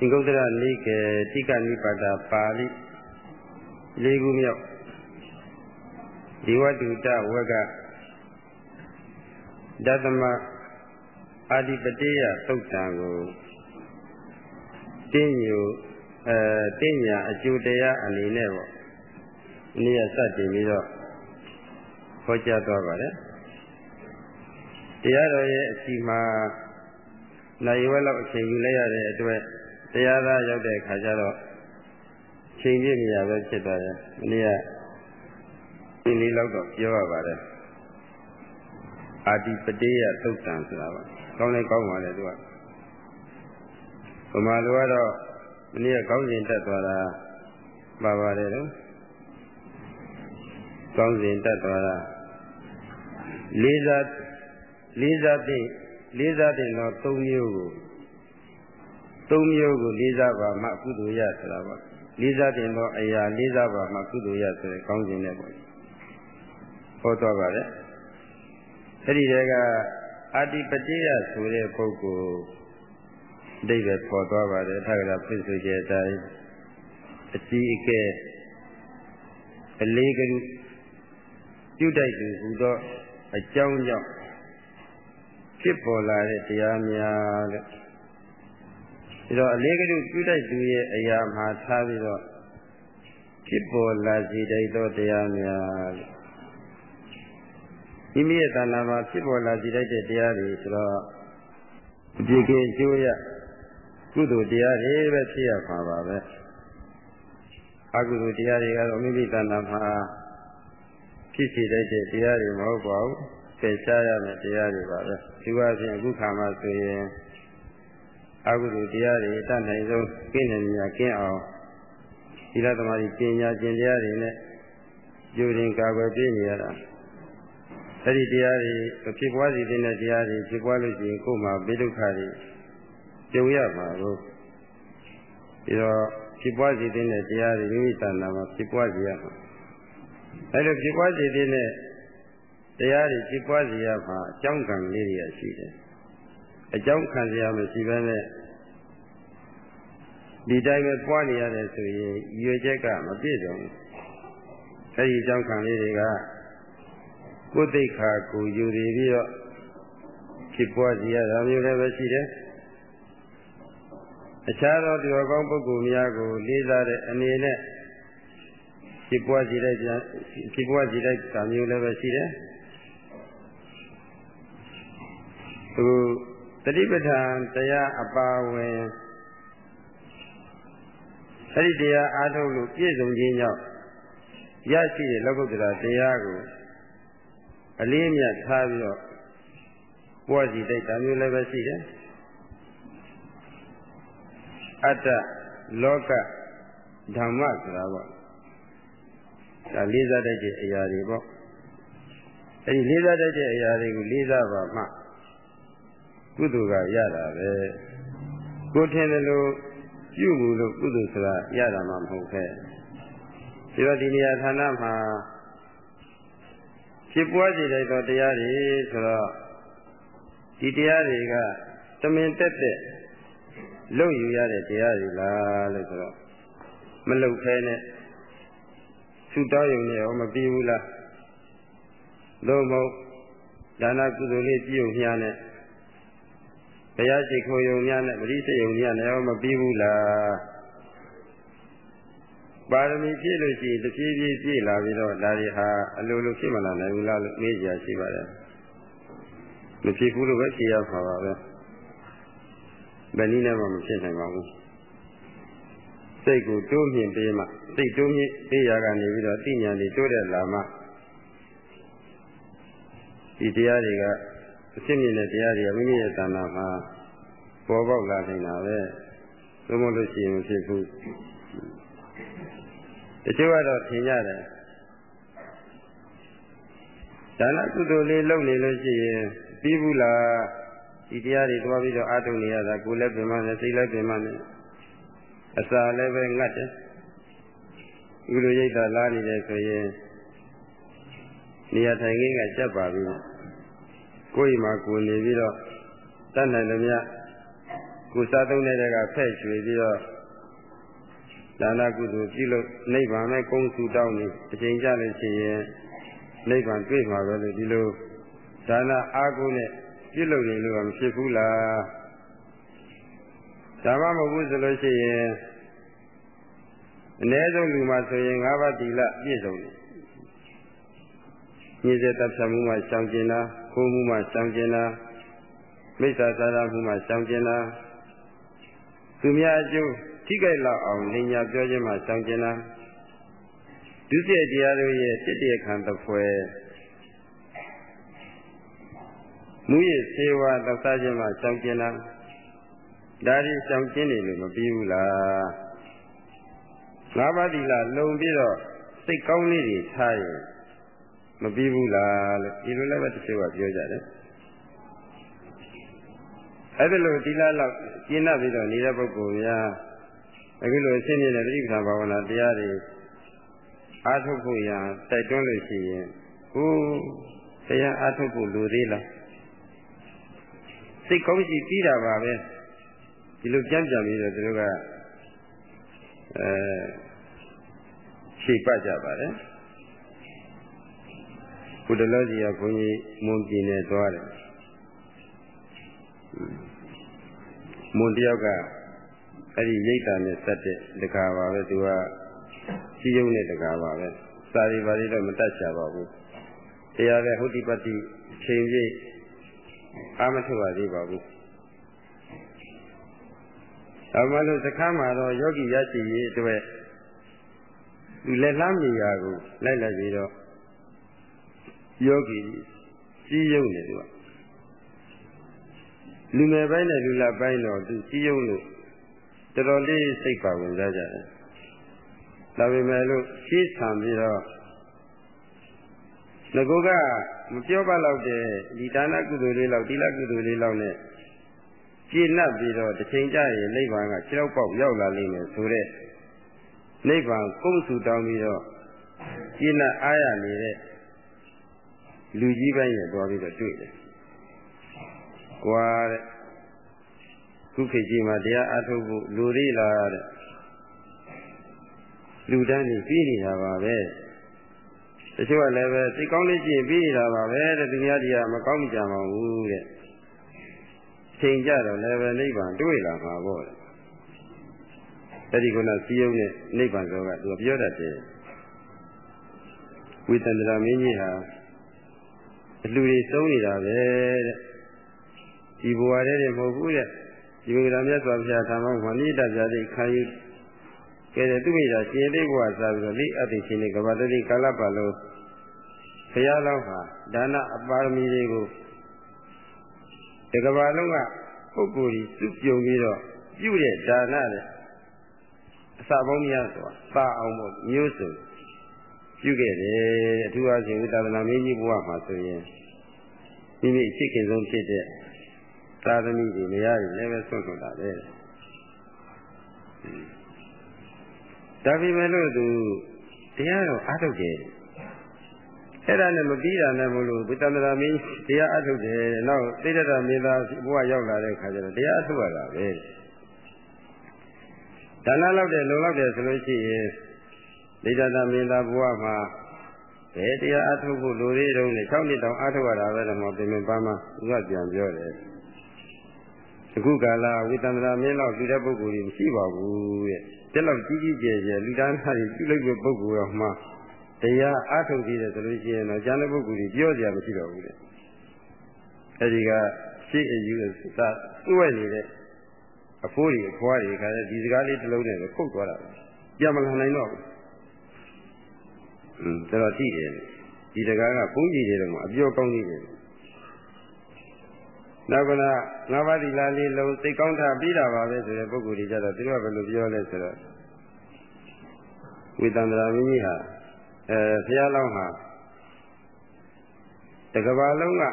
သင်္ကုတ္တရနိကေတိကနိပါဒပါဠိလေးခုမြောက်ဒီဝတ္တုတဝကဒသမအာဒီပတိယသုတ်တံကိုတင်းညိုအဲတင်းညာအကျိုးတရားအနေနဲ့ပေါ့ဒီနေ့စတင်ပြီးတော့ဟောကြားသွားပါတယ်တရားတော်ရဲ့အစီမှာနိုင်ဝဲလောက်အချိန်ယူလိုက်ရတဲ့အတွက် တရားသားရောက်တဲ့အခါကျတော့ချိန်ပြည့်နေရပဲဖြစ်သွားတယ်။ဒီနေ့ကဒီလေးလောက်တော့ပြောရပါတယ်။အာတိပတေယသုတ်တံဆိုတာပါ။ကောင်းလဲကောင်းပါလေသူက။ဗမာလူကတော့ဒီနေ့ကကောင်းစဉ်တက်သွားတာပါပါတယ်နော်။ကောင်းစဉ်တက်သွားတာလေးစားလေးစားတဲ့လေးစားတဲ့တော့၃မျိုးကို ၃မျိုးကိုလေးစားပါမှကုသိုလ်ရဆိုတာပါလေးစားတဲ့တော့အရာလေးစားပါမှကုသိုလ်ရဆိုတဲ့ကောင်းခြင်းနဲ့ပေါ့ဟောတော့ပါတယ်အဲ့ဒီတည်းကအတိပတိယဆိုတဲ့ပုဂ္ဂိုလ်အတိတ်ပဲပေါ်သွားပါတယ်ထာဂရပြည့်စုံကျဲအတိုင်းအကြီးအကဲအလေးကလူပြုတိုက်သူဟူသောအကြောင်းကြောင့်ဖြစ်ပေါ်လာတဲ့တရားများတဲ့ ဒီတော့အလေးကလေးပြုတိုက်သူရဲ့အရာမှာထားပြီးတော့ဖြစ်ပေါ်လာစေတဲ့သောတရားများတဲ့မိမိရဲ့တဏ္ဍာမှာဖြစ်ပေါ်လာစေတဲ့တရားတွေဆိုတော့အပြည့်ကင်းကျိုးရကုသိုလ်တရားတွေပဲဖြစ်ရမှာပါပဲအကုသိုလ်တရားတွေကတော့မိမိတဏ္ဍာမှာဖြစ်စေတဲ့တရားတွေမဟုတ်ပါဘူးပယ်ရှားရမယ့်တရားတွေပါပဲဒီဝါဖြင့်အခုခါမှဆိုရင် အကုသိုလ်တရားတွေတတ်နိုင်ဆုံးကင်းနေမြကင်းအောင်သီလသမာဓိပညာကျင့်တရားတွေနဲ့ကြိုတင်ကာကွယ်ပေးနေရတာအဲ့ဒီတရားတွေဖြစ်ပွားစီတဲ့တရားတွေဖြစ်ပွားလို့ရှိရင်ကိုယ်မှာဘေးဒုက္ခတွေကြုံရမှာကိုဒီတော့ဖြစ်ပွားစီတဲ့တရားတွေမိမိတဏ္ဍာမှာဖြစ်ပွားစီရမှာအဲ့လိုဖြစ်ပွားစီတဲ့တရားတွေဖြစ်ပွားစီရမှာအကြောင်းကံလေးတွေရှိတယ် အကြောင်းခံစရာမရှိဘဲနဲ့ဒီတိုင်းပဲပွားနေရတယ်ဆိုရင်ရွေချက်ကမပြည့်စုံဘူးအဲဒီအကြောင်းခံလေးတွေကကိုယ်သိက္ခာကိုယူရပြီးတော့ဖြစ်ပွားစီရတာမျိုးလည်းပဲရှိတယ်အခြားသောသူတော်ကောင်းပုဂ္ဂိုလ်များကိုလေးစားတဲ့အနေနဲ့ဖြစ်ပွားစီတဲ့ဖြစ်ပွားစီတဲ့ကံမျိုးလည်းပဲရှိတယ်သူ တိပဋ္ဌာန်တရားအပါဝင်အဲ့ဒီတရားအားထုတ်လို့ပြည့်စုံခြင်းကြောင့်ရရှိတဲ့လောကုတ္တရာတရားကိုအလေးအမြတ်ထားပြီးတော့ပွားစီတိုက်တာမျိုးလည်းပဲရှိတယ်အတ္တလောကဓမ္မဆိုတာပေါ့ဒါလေးစားတဲ့အရာတွေပေါ့အဲဒီလေးစားတဲ့အရာတွေကိုလေးစားပါမှ ကုသိုလ်ကရတာပဲကိုထင်တယ်လို့ပြုမှုလို့ကုသိုလ်ဆိုတာရတာမှမဟုတ်ခဲ့ဒီတော့ဒီနေရာဌာနမှာဖြစ်ပွားစေတဲ့တရားတွေဆိုတော့ဒီတရားတွေကတမင်တက်တဲ့လုံယူရတဲ့တရားတွေလားလို့ဆိုတော့မလုံခဲနဲ့သူတောင်းရုံနဲ့ရောမပြီးဘူးလားလို့မဟုတ်ဒါနကုသိုလ်လေးပြုမြားနဲ့ ဘုရားရှိခိုးယုံများနဲ့ပရိသေယုံများလည်းမပြီးဘူးလားပါရမီပြည့်လို့ရှိရင်တဖြည်းဖြည်းပြည့်လာပြီးတော့ဒါတွေဟာအလိုလိုဖြစ်မလာနိုင်ဘူးလားလို့မေးကြရှိပါတယ်မဖြစ်ဘူးလို့ပဲဖြေရမှာပါပဲဘယ်နည်းနဲ့မှမဖြစ်နိုင်ပါဘူးစိတ်ကိုတိုးမြင့်ပေးမှစိတ်တိုးမြင့်ပေးရကနေပြီးတော့သိဉာဏ်တွေတိုးတက်လာမှဒီတရားတွေက အဖြစ်မြင်တဲ့တရားတွေကမိမိရဲ့တဏ္ဍာမှာပေါ်ပေါက်လာနေတာပဲသို့မဟုတ်လို့ရှိရင်မဖြစ်ဘူးတချို့ကတော့ထင်ကြတယ်ဒါနကုသိုလ်လေးလုပ်နေလို့ရှိရင်ပြီးဘူးလားဒီတရားတွေတွားပြီးတော့အားထုတ်နေရတာကိုယ်လည်းပြင်မနဲ့စိတ်လည်းပြင်မနဲ့အစာလည်းပဲငတ်တယ်ဒီလိုရိတ်တာလားနေတယ်ဆိုရင်နေရာထိုင်ခင်းကကြက်ပါပြီ ကိုယ်မှာကိုယ်နေပြီးတော့တတ်နိုင်လို့မြကိုစားသုံးတဲ့ကဖဲ့ရွှေပြီးတော့ဒါနကုသိုလ်ပြုလို့နိဗ္ဗာန်နဲ့ကုန်းစုတောင်းနေအချိန်ကြလို့ရှိရင်နိဗ္ဗာန်တွေ့မှာပဲလို့ဒီလိုဒါနအားကိုးနဲ့ပြုလုပ်နေလို့မဖြစ်ဘူးလားဒါမှမဟုတ်ဘူးဆိုလို့ရှိရင်အ ਨੇ ဆုံးလူမှာဆိုရင်၅ပါးသီလပြည့်စုံတယ်ညစေတပ်ဖြတ်မှုမှရှောင်ကျင်တာ ခိုးမှုမှရှောင်ကျင်တာမိစ္ဆာသာရမှုမှရှောင်ကျင်တာသူများအကျိုးထိခိုက်လောက်အောင်လင်ညာပြောခြင်းမှရှောင်ကျင်တာဒုတိယတရားတို့ရဲ့တတိယခံတပွဲမူရစေဝါသတ်သားခြင်းမှရှောင်ကျင်တာဒါဒီရှောင်ကျင်နေလို့မပြီးဘူးလားငါးပါးဒီလားလုံပြီးတော့စိတ်ကောင်းလေးတွေထားရင် မပြီးဘူးလားလို့ဒီလိုလည်းပဲတချို့ကပြောကြတယ်အဲ့ဒါလို့ဒီလားလောက်ကျင့်တတ်ပြီးတော့နေတဲ့ပုဂ္ဂိုလ်များအခုလိုအရှင်းနေတဲ့တိပ္ပံဘာဝနာတရားတွေအားထုတ်ဖို့ရတိုက်တွန်းလို့ရှိရင်ဟိုတရားအားထုတ်ဖို့လိုသေးလားစိတ်ကောင်းရှိပြီးတာပါပဲဒီလိုကြံ့ကြံ့ပြီးတော့သူတို့ကအဲဖြေပတ်ကြပါတယ် ကုတလောကြီးကဘုန်းကြီးမွန်ပြည်နယ်သွားတယ်မွန်တယောက်ကအဲ့ဒီရိတ်တာနဲ့ဆက်တဲ့တကာပါပဲသူကစီယုံနဲ့တကာပါပဲစာရီပါရီတော့မတတ်ချပါဘူးတရားပဲဟုတ်တိပတ္တိချိန်ပြည့်အာမထုတ်ပါသေးပါဘူးဒါမှလို့စခန်းမှာတော့ယောဂီရရှိရေးအတွက်သူလက်လှမ်းမြေရာကိုလိုက်လိုက်ပြီးတော့ ယောဂီစီးယုံနေသူကလူငယ်ပိုင်းနဲ့လူလတ်ပိုင်းတော့သူစီးယုံလို့တော်တော်လေးစိတ်ပါဝင်ကြကြတယ်ဒါပေမဲ့လို့ရှင်းဆံပြီးတော့ငကောကမပြောပါတော့တဲ့ဒီဒါနကုသိုလ်လေးလောက်ဒီလကုသိုလ်လေးလောက်နဲ့ကျင့်납ပြီးတော့တစ်ချိန်ကျရင်နိဗ္ဗာန်ကခြေောက်ပေါက်ရောက်လာလိမ့်မယ်ဆိုတဲ့နိဗ္ဗာန်ကုန်းစုတောင်းပြီးတော့ကျင့်납အားရနေတဲ့ လူကြီးပိုင်းရဲ့သွားပြီးတော့တွေ့တယ်။ကွာတဲ့ခုခေတ်ကြီးမှာတရားအထုတ်ဖို့လူရိလာတဲ့လူတန်းကြီးပြီးနေတာပါပဲ။တချို့ကလည်းပဲစိတ်ကောင်းလေးကြည့်ပြီးနေတာပါပဲတဲ့သူများတရားမကောင်းကြပါဘူးတဲ့။ချိန်ကြတော့လည်းပဲနိဗ္ဗာန်တွေ့လာမှာပေါ့တဲ့။အဲဒီကုဏစီယုံနဲ့နိဗ္ဗာန်ဆိုကသူပြောတတ်တယ်။ဝိတ္တန္တရာမင်းကြီးဟာ အလှူတွေသုံးနေတာပဲတဲ့ဒီဘဝတည်းတည်းမဟုတ်ဘူးတဲ့ဒီဝိကရာမြတ်စွာဘုရားထာမောမှာနိဒပြတိခံယူကဲတဲ့သူမိတာရှင်သိဘဝစားပြီးတော့လိအတ္တိရှင်နေကဘာတတိကာလပတ်လုံးဘုရားတော်ဟာဒါနအပါရမီတွေကိုဒီကဘာလုံးကပုဂ္ဂိုလ်ကြီးစုပြုံပြီးတော့ပြုတဲ့ဒါနတဲ့အစပေါင်းများစွာသာအောင်မို့မျိုးစုံ ပြုခဲ့တယ်အထူးအားဖြင့်ဝိသဒနာမင်းကြီးဘုရားမှာဆိုရင်မိမိအဖြစ်ခင်ဆုံးဖြစ်တဲ့သာသမီတွေမရရင်လည်းပဲဆွတ်ထွက်တာပဲဒါပေမဲ့လို့သူတရားတော်အားထုတ်တယ်အဲ့ဒါနဲ့မပြီးတာနဲ့မလို့ဝိတ္တမရာမင်းတရားအထုတ်တယ်နောက်သိတ္တမင်းသားဘုရားရောက်လာတဲ့ခါကျတော့တရားအထုတ်ရတာပဲဒါနလောက်တယ်လုံလောက်တယ်ဆိုလို့ရှိရင် ဒိဋ္ဌတာမင်းသားဘုရားမှာဘယ်တရားအထုတ်ဖို့လူတွေတုန်းနဲ့6နှစ်တောင်အထုတ်ရတာပဲတော့မပြင်ပန်းမှာသူကပြန်ပြောတယ်အခုကာလဝိတ္တန္တရာမင်းလောက်ဒီတဲ့ပုဂ္ဂိုလ်ကြီးမရှိပါဘူးတဲ့တက်လောက်ကြီးကြီးကျယ်ကျယ်လူသားသားကြီးပြုလုပ်တဲ့ပုဂ္ဂိုလ်တော်မှာတရားအထုတ်ကြည့်တယ်ဆိုလို့ရှိရင်တော့ကျန်တဲ့ပုဂ္ဂိုလ်ကြီးပြောစရာမရှိတော့ဘူးတဲ့အဲဒီကရှေ့အယူသာသွဲ့နေတဲ့အဖိုးကြီးအဖွားကြီးကလည်းဒီစကားလေးတစ်လုံးနဲ့ပဲခုတ်သွားတာပဲပြန်မလာနိုင်တော့ဘူးอืม တော်တော်ကြည့်တယ်ဒီတကားကဘုန်းကြီးတွေတော့အပြောကောင်းကြီးတယ်နောက်ကလာငါးပါးဒီလာလေးလုံးစိတ်ကောင်းထားပြီးတာပါပဲဆိုတဲ့ပုဂ္ဂိုလ်တွေကြတော့သူတို့ကဘယ်လိုပြောလဲဆိုတော့ဝိတန္တရာမင်းကြီးဟာအဲဘုရားလောင်းဟာတကဘာလုံးက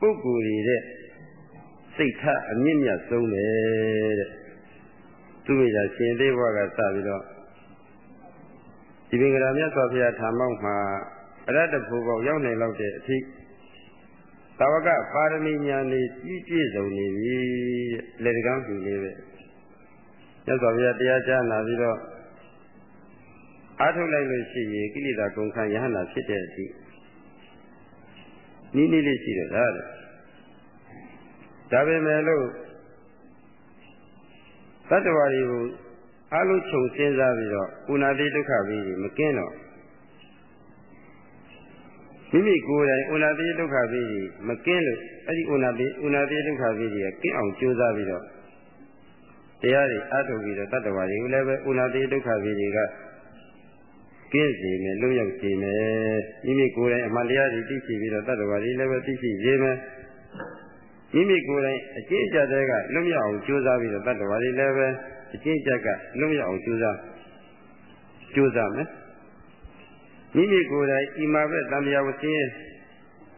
ပုဂ္ဂိုလ်တွေတဲ့စိတ်ထအမြင့်မြတ်ဆုံးတယ်တဲ့သူ့မိသားရှင်သေးဘဝကစပြီးတော့ ဒီပင်ကရာမြတ်စွာဘုရားထာမောက်မှာအရတ္တဖို့ပေါက်ရောက်နိုင်လောက်တဲ့အထိတာဝကပါရမီညာနေကြီးပြည့်စုံနေပြီလက်တကမ်းပြနေပဲမြတ်စွာဘုရားတရားကြားနာပြီးတော့အားထုတ်လိုက်လို့ရှိရင်ကိလေသာကုန်ခံယဟနာဖြစ်တဲ့အထိနီးနီးလေးရှိတယ်ဒါတဲ့ဒါပေမဲ့လို့တတ္တဝါတွေကို အလုံးခြုံစဉ်းစားပြီးတော့ဥနာတိဒုက္ခပြီးမကင်းတော့မိမိကိုယ်တိုင်ဥနာတိဒုက္ခပြီးမကင်းလို့အဲ့ဒီဥနာတိဥနာတိဒုက္ခပြီးကကင်းအောင်ကြိုးစားပြီးတော့တရားတွေအထုတ်ပြီးတော့တတ္တဝါတွေကိုလည်းပဲဥနာတိဒုက္ခပြီးတွေကကင်းစေမယ်လွတ်ရောက်စေမယ်မိမိကိုယ်တိုင်အမှန်တရားတွေသိရှိပြီးတော့တတ္တဝါတွေလည်းပဲသိရှိစေမယ်မိမိကိုယ်တိုင်အကျင့်ကြတဲ့ကလွတ်မြောက်အောင်ကြိုးစားပြီးတော့တတ္တဝါတွေလည်းပဲ အကျင့်ကြက်ကလွတ်မြောက်အောင်ကြိုးစားကြိုးစားမယ်မိမိကိုယ်တိုင်ဤမှာပဲတံမြာဝစင်း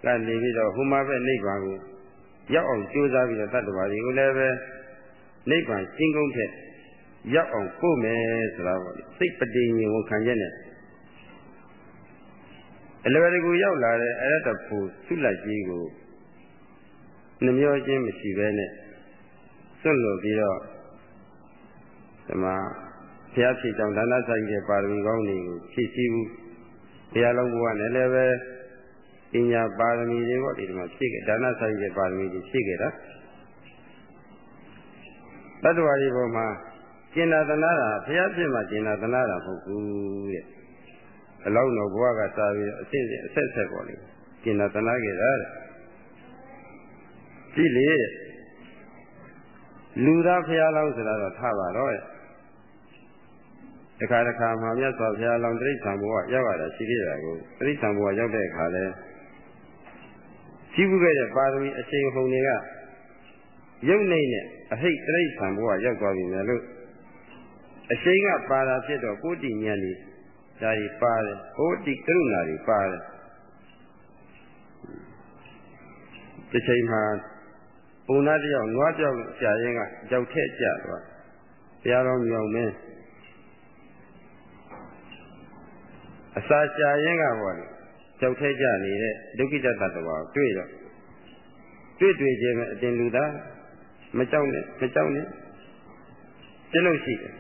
ကနေပြီးတော့ဟိုမှာပဲနိဗ္ဗာန်ကိုရောက်အောင်ကြိုးစားပြီးတော့တတ္တဝါတွေကိုလည်းပဲနိဗ္ဗာန်ရှင်းကုန်တဲ့ရောက်အောင်ပို့မယ်ဆိုတာပေါ့စိတ်ပတိဉ္ဝန်ခံချက်နဲ့အလွယ်တကူရောက်လာတဲ့အဲ့ဒါဖို့ဆုလက်ကြီးကိုနှမျောခြင်းမရှိဘဲနဲ့စွန့်လို့ပြီးတော့ ဒီမှာဘုရားဖြစ်ကြောင်းဒါနဆိုင်တဲ့ပါရမီကောင်းတွေကိုဖြည့်ဆည်းဘူးဘုရားလုံးဘုရားနဲ့လည်းပဲပညာပါရမီတွေပေါ့ဒီမှာဖြည့်ခဲ့ဒါနဆိုင်တဲ့ပါရမီတွေဖြည့်ခဲ့တာတတ္တဝါတွေပေါ်မှာကျင်နာသနာတာဘုရားဖြစ်မှကျင်နာသနာတာမဟုတ်ဘူးတဲ့အလောင်းတော်ဘုရားကစားပြီးအစစ်အဆက်ဆက်ပေါ်လေကျင်နာသနာခဲ့တာတဲ့ကြည့်လေလူသားဖရာလောင်းဆိုတာတော့ထားပါတော့ တခါတခါမှမြတ်စွာဘုရားလောင်းတိရစ္ဆာန်ဘဝရောက်ရတာရှိသေးတာကိုတိရစ္ဆာန်ဘဝရောက်တဲ့အခါလဲရှိဘူးခဲ့တဲ့ပါရမီအချိန်ဟုန်တွေကရုပ်နေနဲ့အဟိတ်တိရစ္ဆာန်ဘဝရောက်သွားပြီလေလို့အချိန်ကပါတာဖြစ်တော့ကိုတိဉာဏ်นี่ဒါကြီးပါတယ်ကိုတိကရုဏာတွေပါတယ်တစ်ချိန်မှာပုံနာတယောက်နွားကြောက်ရှာရင်းကကြောက်ထက်ကြသွားဘုရားတော်မြောင်မင်း အစာရှာရင်းကပေါ့လေကြောက်ထက်ကြနေတဲ့ဒုက္ခိတတ္တဝါကိုတွေ့တော့တွေ့တွေ့ချင်းပဲအတင်လူသားမကြောက်နဲ့မကြောက်နဲ့ပြလို့ရှိတယ်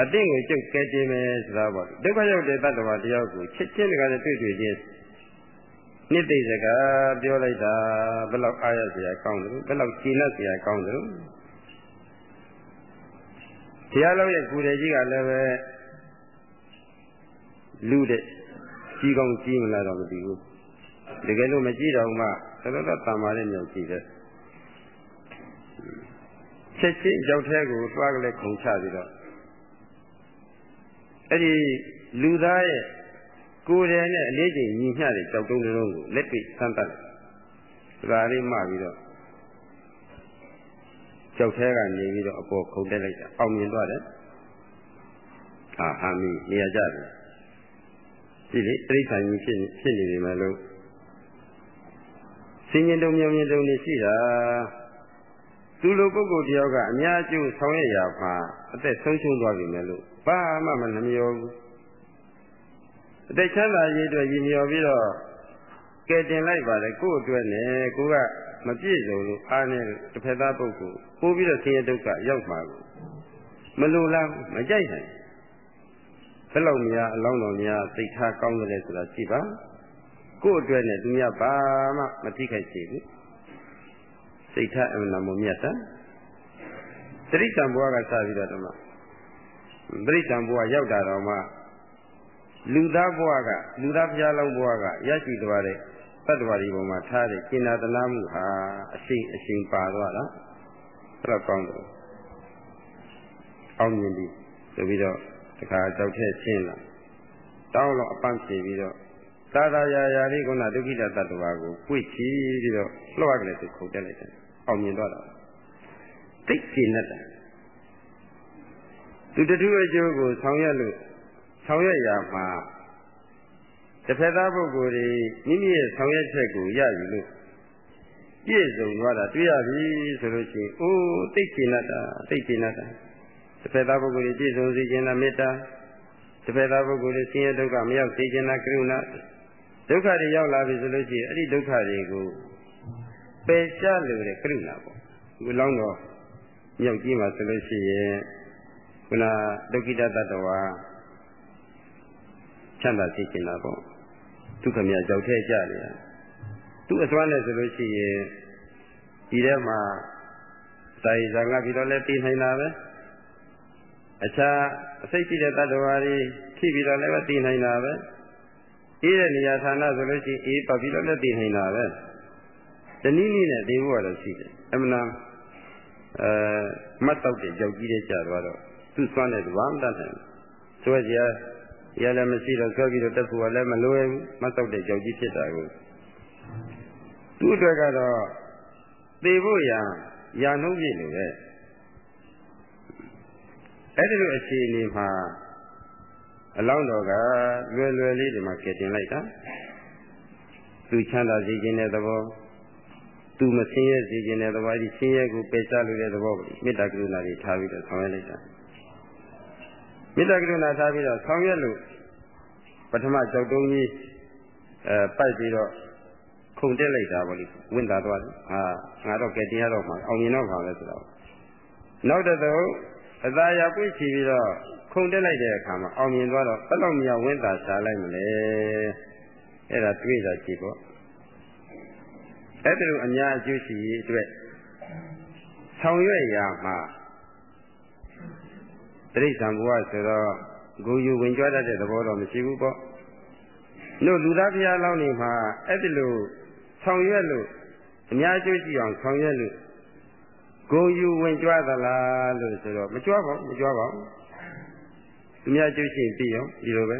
အသိကိုကျုပ်ကဲတင်မယ်ဆိုတာပေါ့ဒုက္ခရောက်တဲ့တတ္တဝါတယောက်ကိုချက်ချင်းတကယ်တွေ့တွေ့ချင်းနှစ်သိစကားပြောလိုက်တာဘယ်လောက်အားရစရာကောင်းတယ်ဘယ်လောက်ကြည်နပ်စရာကောင်းတယ်ဘုရားလုံးရဲ့ကိုယ်တည်းကြီးကလည်းပဲ လူတဲ့ကြီးကောင်းကြီးမလားတော့မသိဘူးတကယ်လို့မကြည့်တော့မှတော်တော်တန်ပါတဲ့မြောက်ကြည့်တယ်ချက်ချင်းရောက်တဲ့ကိုသွားကလေးခုံချပြီးတော့အဲ့ဒီလူသားရဲ့ကိုယ်တယ်နဲ့အလေးချိန်ညီမျှတဲ့ကြောက်တုံးလုံးကိုလက်တွေ့စမ်းတတ်တယ်။ဒါလေးမှပြီးတော့ကြောက်သေးကနေပြီးတော့အပေါ်ခုန်တက်လိုက်တာအောင်မြင်သွားတယ်။အာဟာမီနေရာကြတယ်။ ဒီလေတိရစ္ဆာန်ကြီးဖြစ်ဖြစ်နေပြီမလို့စင်ញင်တုံမြောင်မြင်တုံနေရှိတာသူလိုပုဂ္ဂိုလ်တယောက်ကအများကျိုးဆောင်ရရာမှာအသက်ဆုံးရှုံးသွားပြီမယ်လို့ဘာမှမနှမျောဘူးအသက်ချမ်းသာရေးအတွက်ရည်မျှော်ပြီးတော့ကဲတင်လိုက်ပါလေကို့အတွက်နဲ့ကိုကမပြည့်စုံလို့အားနဲ့တစ်ဖက်သားပုဂ္ဂိုလ်ပို့ပြီးတော့ဆင်းရဲဒုက္ခရောက်မှာကိုမလိုလားမကြိုက်နိုင်ဘ ယ်လောက်များအလောင်းတော်များသိထားကောင်းတယ်လဲဆိုတာကြည့်ပါကို့အတွက်နဲ့သူများဘာမှမထိခိုက်စေဘူးစိတ်ထားအမှန်တမ်းမြတ်တာတရိစ္ဆာန်ဘဝကစပြီးတော့ဓမ္မတရိစ္ဆာန်ဘဝရောက်တာတော့မှလူသားဘဝကလူသားဖျားလောင်းဘဝကရရှိသွားတဲ့တတ္တဝါဒီပုံမှာထားတဲ့ကျင်နာတနာမှုဟာအရှိန်အရှိန်ပါသွားတာအဲ့တော့ကောင်းတယ်အောင်မြင်ပြီဆိုပြီးတော့ တခါကြောက်ထက်ရှင်းလာတောင်းတော့အပန်းဖြေပြီးတော့သာသာယာယာလေးကုဏဒုက္ခိတတတ္တဝါကိုပွေ့ချီပြီးတော့လှော့ကလေးသူခုန်တက်လိုက်တယ်အောင်မြင်သွားတာသိကျင်တတ်တယ်သူတထုအကျိုးကိုဆောင်ရွက်လို့ဆောင်ရွက်ရမှာတစ်ဖက်သားပုဂ္ဂိုလ်တွေမိမိရဲ့ဆောင်ရွက်ချက်ကိုရယူလို့ပြည့်စုံသွားတာတွေ့ရပြီဆိုလို့ရှိရင်အိုးသိကျင်တတ်တာသိကျင်တတ်တာ တစ်ဖက်သားပုဂ္ဂိုလ်တွေပြည့်စုံစေခြင်းလားမေတ္တာတစ်ဖက်သားပုဂ္ဂိုလ်တွေဆင်းရဲဒုက္ခမရောက်စေခြင်းလားကရုဏာဒုက္ခတွေရောက်လာပြီဆိုလို့ရှိရင်အဲ့ဒီဒုက္ခတွေကိုပယ်ချလို့တဲ့ကရုဏာပေါ့ဒီလောင်းတော့မြောက်ကြီးမှာဆိုလို့ရှိရင်ခုနဒုက္ခိတတတဝါချမ်းသာသိကျင်တာပေါ့ဒုက္ခမြကြောက်ထဲကြတယ်သူ့အစွမ်းနဲ့ဆိုလို့ရှိရင်ဒီထဲမှာစာရီဇာငါပြီးတော့လည်းသိနိုင်တာပဲ အခြားအစိတ်ရှိတဲ့တတ္တဝါတွေထိပြီးတော့လည်းသိနိုင်တာပဲအေးတဲ့နေရာဌာနဆိုလို့ရှိရင်အေးပတ်ပြီးတော့လည်းသိနိုင်တာပဲတနည်းနည်းနဲ့သိဖို့ကတော့ရှိတယ်အမှန်အဲမတ်တော့တဲ့ကြောက်ကြီးတဲ့ကြသွားတော့သူ့စွမ်းတဲ့ဘာမှတတ်နိုင်ဆိုကြရလည်းမရှိတော့ဆွဲပြီးတော့တက်ဖို့ကလည်းမလွယ်ဘူးမတ်တော့တဲ့ကြောက်ကြီးဖြစ်တာကိုသူ့အတွက်ကတော့သေဖို့ရာရာနှုံးပြည့်လို့ပဲ အဲ့ဒီလိုအခြေအနေမှာအလောင်းတော်ကလွယ်လွယ်လေးဒီမှာကယ်တင်လိုက်တာသူချမ်းသာစေခြင်းတဲ့သဘောသူမဆင်းရဲစေခြင်းတဲ့သဘောဒီဆင်းရဲကိုပယ်ချလို့တဲ့သဘောကိုမေတ္တာကရုဏာတွေထားပြီးတော့ဆောင်ရွက်လိုက်တာမေတ္တာကရုဏာထားပြီးတော့ဆောင်ရွက်လို့ပထမကြောက်တုံးကြီးအဲပိုက်ပြီးတော့ခုန်တက်လိုက်တာပေါ့လေဝင်တာသွားတယ်ဟာငါတော့ကဲတရားတော့မှာအောင်မြင်တော့မှာပဲဆိုတော့နောက်တော့ အသာရပွင့်ချီပြီးတော့ခုန်တက်လိုက်တဲ့အခါမှာအောင်မြင်သွားတော့ဘယ်တော့မြောက်ဝင်းတာရှားလိုက်မလဲအဲ့ဒါတွေးတာကြည့်ပေါ့အဲ့ဒါလိုအများအကျိုးရှိရေးအတွက်ဆောင်ရွက်ရာမှာတိရစ္ဆာန်ဘဝဆိုတော့ဂုံယူဝင်ကြွတတ်တဲ့သဘောတော့မရှိဘူးပေါ့တို့လူသားဖျားလောင်းနေမှာအဲ့ဒီလိုဆောင်ရွက်လို့အများကျိုးရှိအောင်ဆောင်ရွက်လို့ ဂုံယူဝင်ကြွသလားလို့ဆိုတော့မကြွပါဘူးမကြွပါဘူးအများကျိုးရှိရင်ပြီးအောင်ဒီလိုပဲ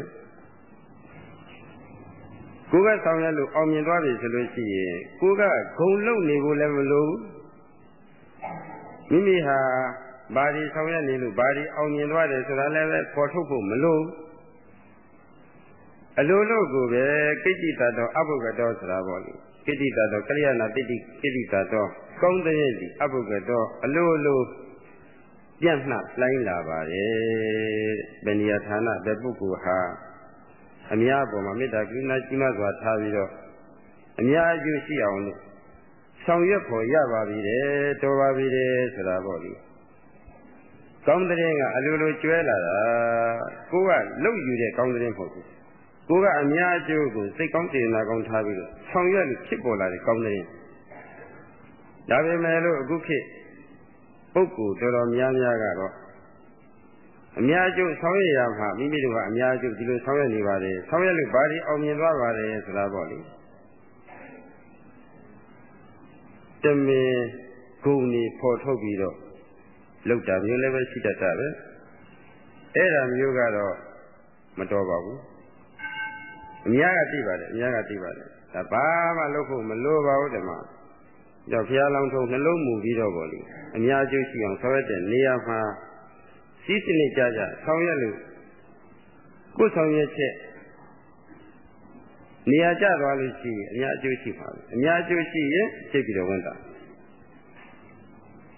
ကိုယ်ကဆောင်ရွက်လို့အောင်မြင်သွားပြီဆိုလို့ရှိရင်ကိုယ်ကဂုံလုံနေဖို့လည်းမလိုမိမိဟာဘာဒီဆောင်ရွက်နေလို့ဘာဒီအောင်မြင်သွားတယ်ဆိုတာလည်းပဲပေါ်ထုတ်ဖို့မလိုအလိုလိုကိုပဲကိဋ္တိတတော်အဘုဂတောဆိုတာပေါ့လေ ကိဋ္တိတတော်ကလျာဏတိတိကိဋ္တိတတော်ကောင်းတဲ့စီအဘုဂတောအလိုလိုပြန့်နှံ့လိုင်းလာပါတယ်ဘယ်နေရာဌာနဘယ်ပုဂ္ဂိုလ်ဟာအများပေါ်မှာမေတ္တာကရုဏာကြီးမားစွာထားပြီးတော့အများအကျိုးရှိအောင်လို့ဆောင်ရွက်ဖို့ရပါပြီတဲ့တော်ပါပြီတဲ့ဆိုတာပေါ့လေကောင်းတဲ့ကအလိုလိုကျွဲလာတာကိုကလှုပ်ယူတဲ့ကောင်းတဲ့မဟုတ်ဘူး ကိုကအများအကျိုးကိုစိတ်ကောင်းစေနာကောင်းထားပြီးတော့ဆောင်ရွက်လို့ဖြစ်ပေါ်လာတဲ့ကောင်းတဲ့ဒါပေမဲ့လို့အခုခေတ်ပုဂ္ဂိုလ်တော်တော်များများကတော့အများကျိုးဆောင်ရွက်ရမှာမိမိတို့ကအများကျိုးဒီလိုဆောင်ရွက်နေပါတယ်ဆောင်ရွက်လို့ဘာဒီအောင်မြင်သွားပါတယ်ဆိုတာပေါ့လေတမင်ဂုံနေပေါ်ထုတ်ပြီးတော့လောက်တာမျိုးလည်းပဲရှိတတ်တာပဲအဲ့ဒါမျိုးကတော့မတော်ပါဘူး အများကသိပါတယ်အများကသိပါတယ်ဒါဘာမှလုပ်ဖို့မလိုပါဘူးဓမ္မတော့ဘုရားလောင်းထုံနှလုံးမူပြီးတော့ပေါ့လေအများကျိုးရှိအောင်ဆောင်ရွက်တဲ့နေရာမှာစီးစနစ်ကြကြဆောင်ရွက်လို့ကိုယ်ဆောင်ရွက်ချက်နေရာကျသွားလို့ရှိရင်အများအကျိုးရှိပါဘူးအများအကျိုးရှိရင်သိပြီးတော့ဝန်တာ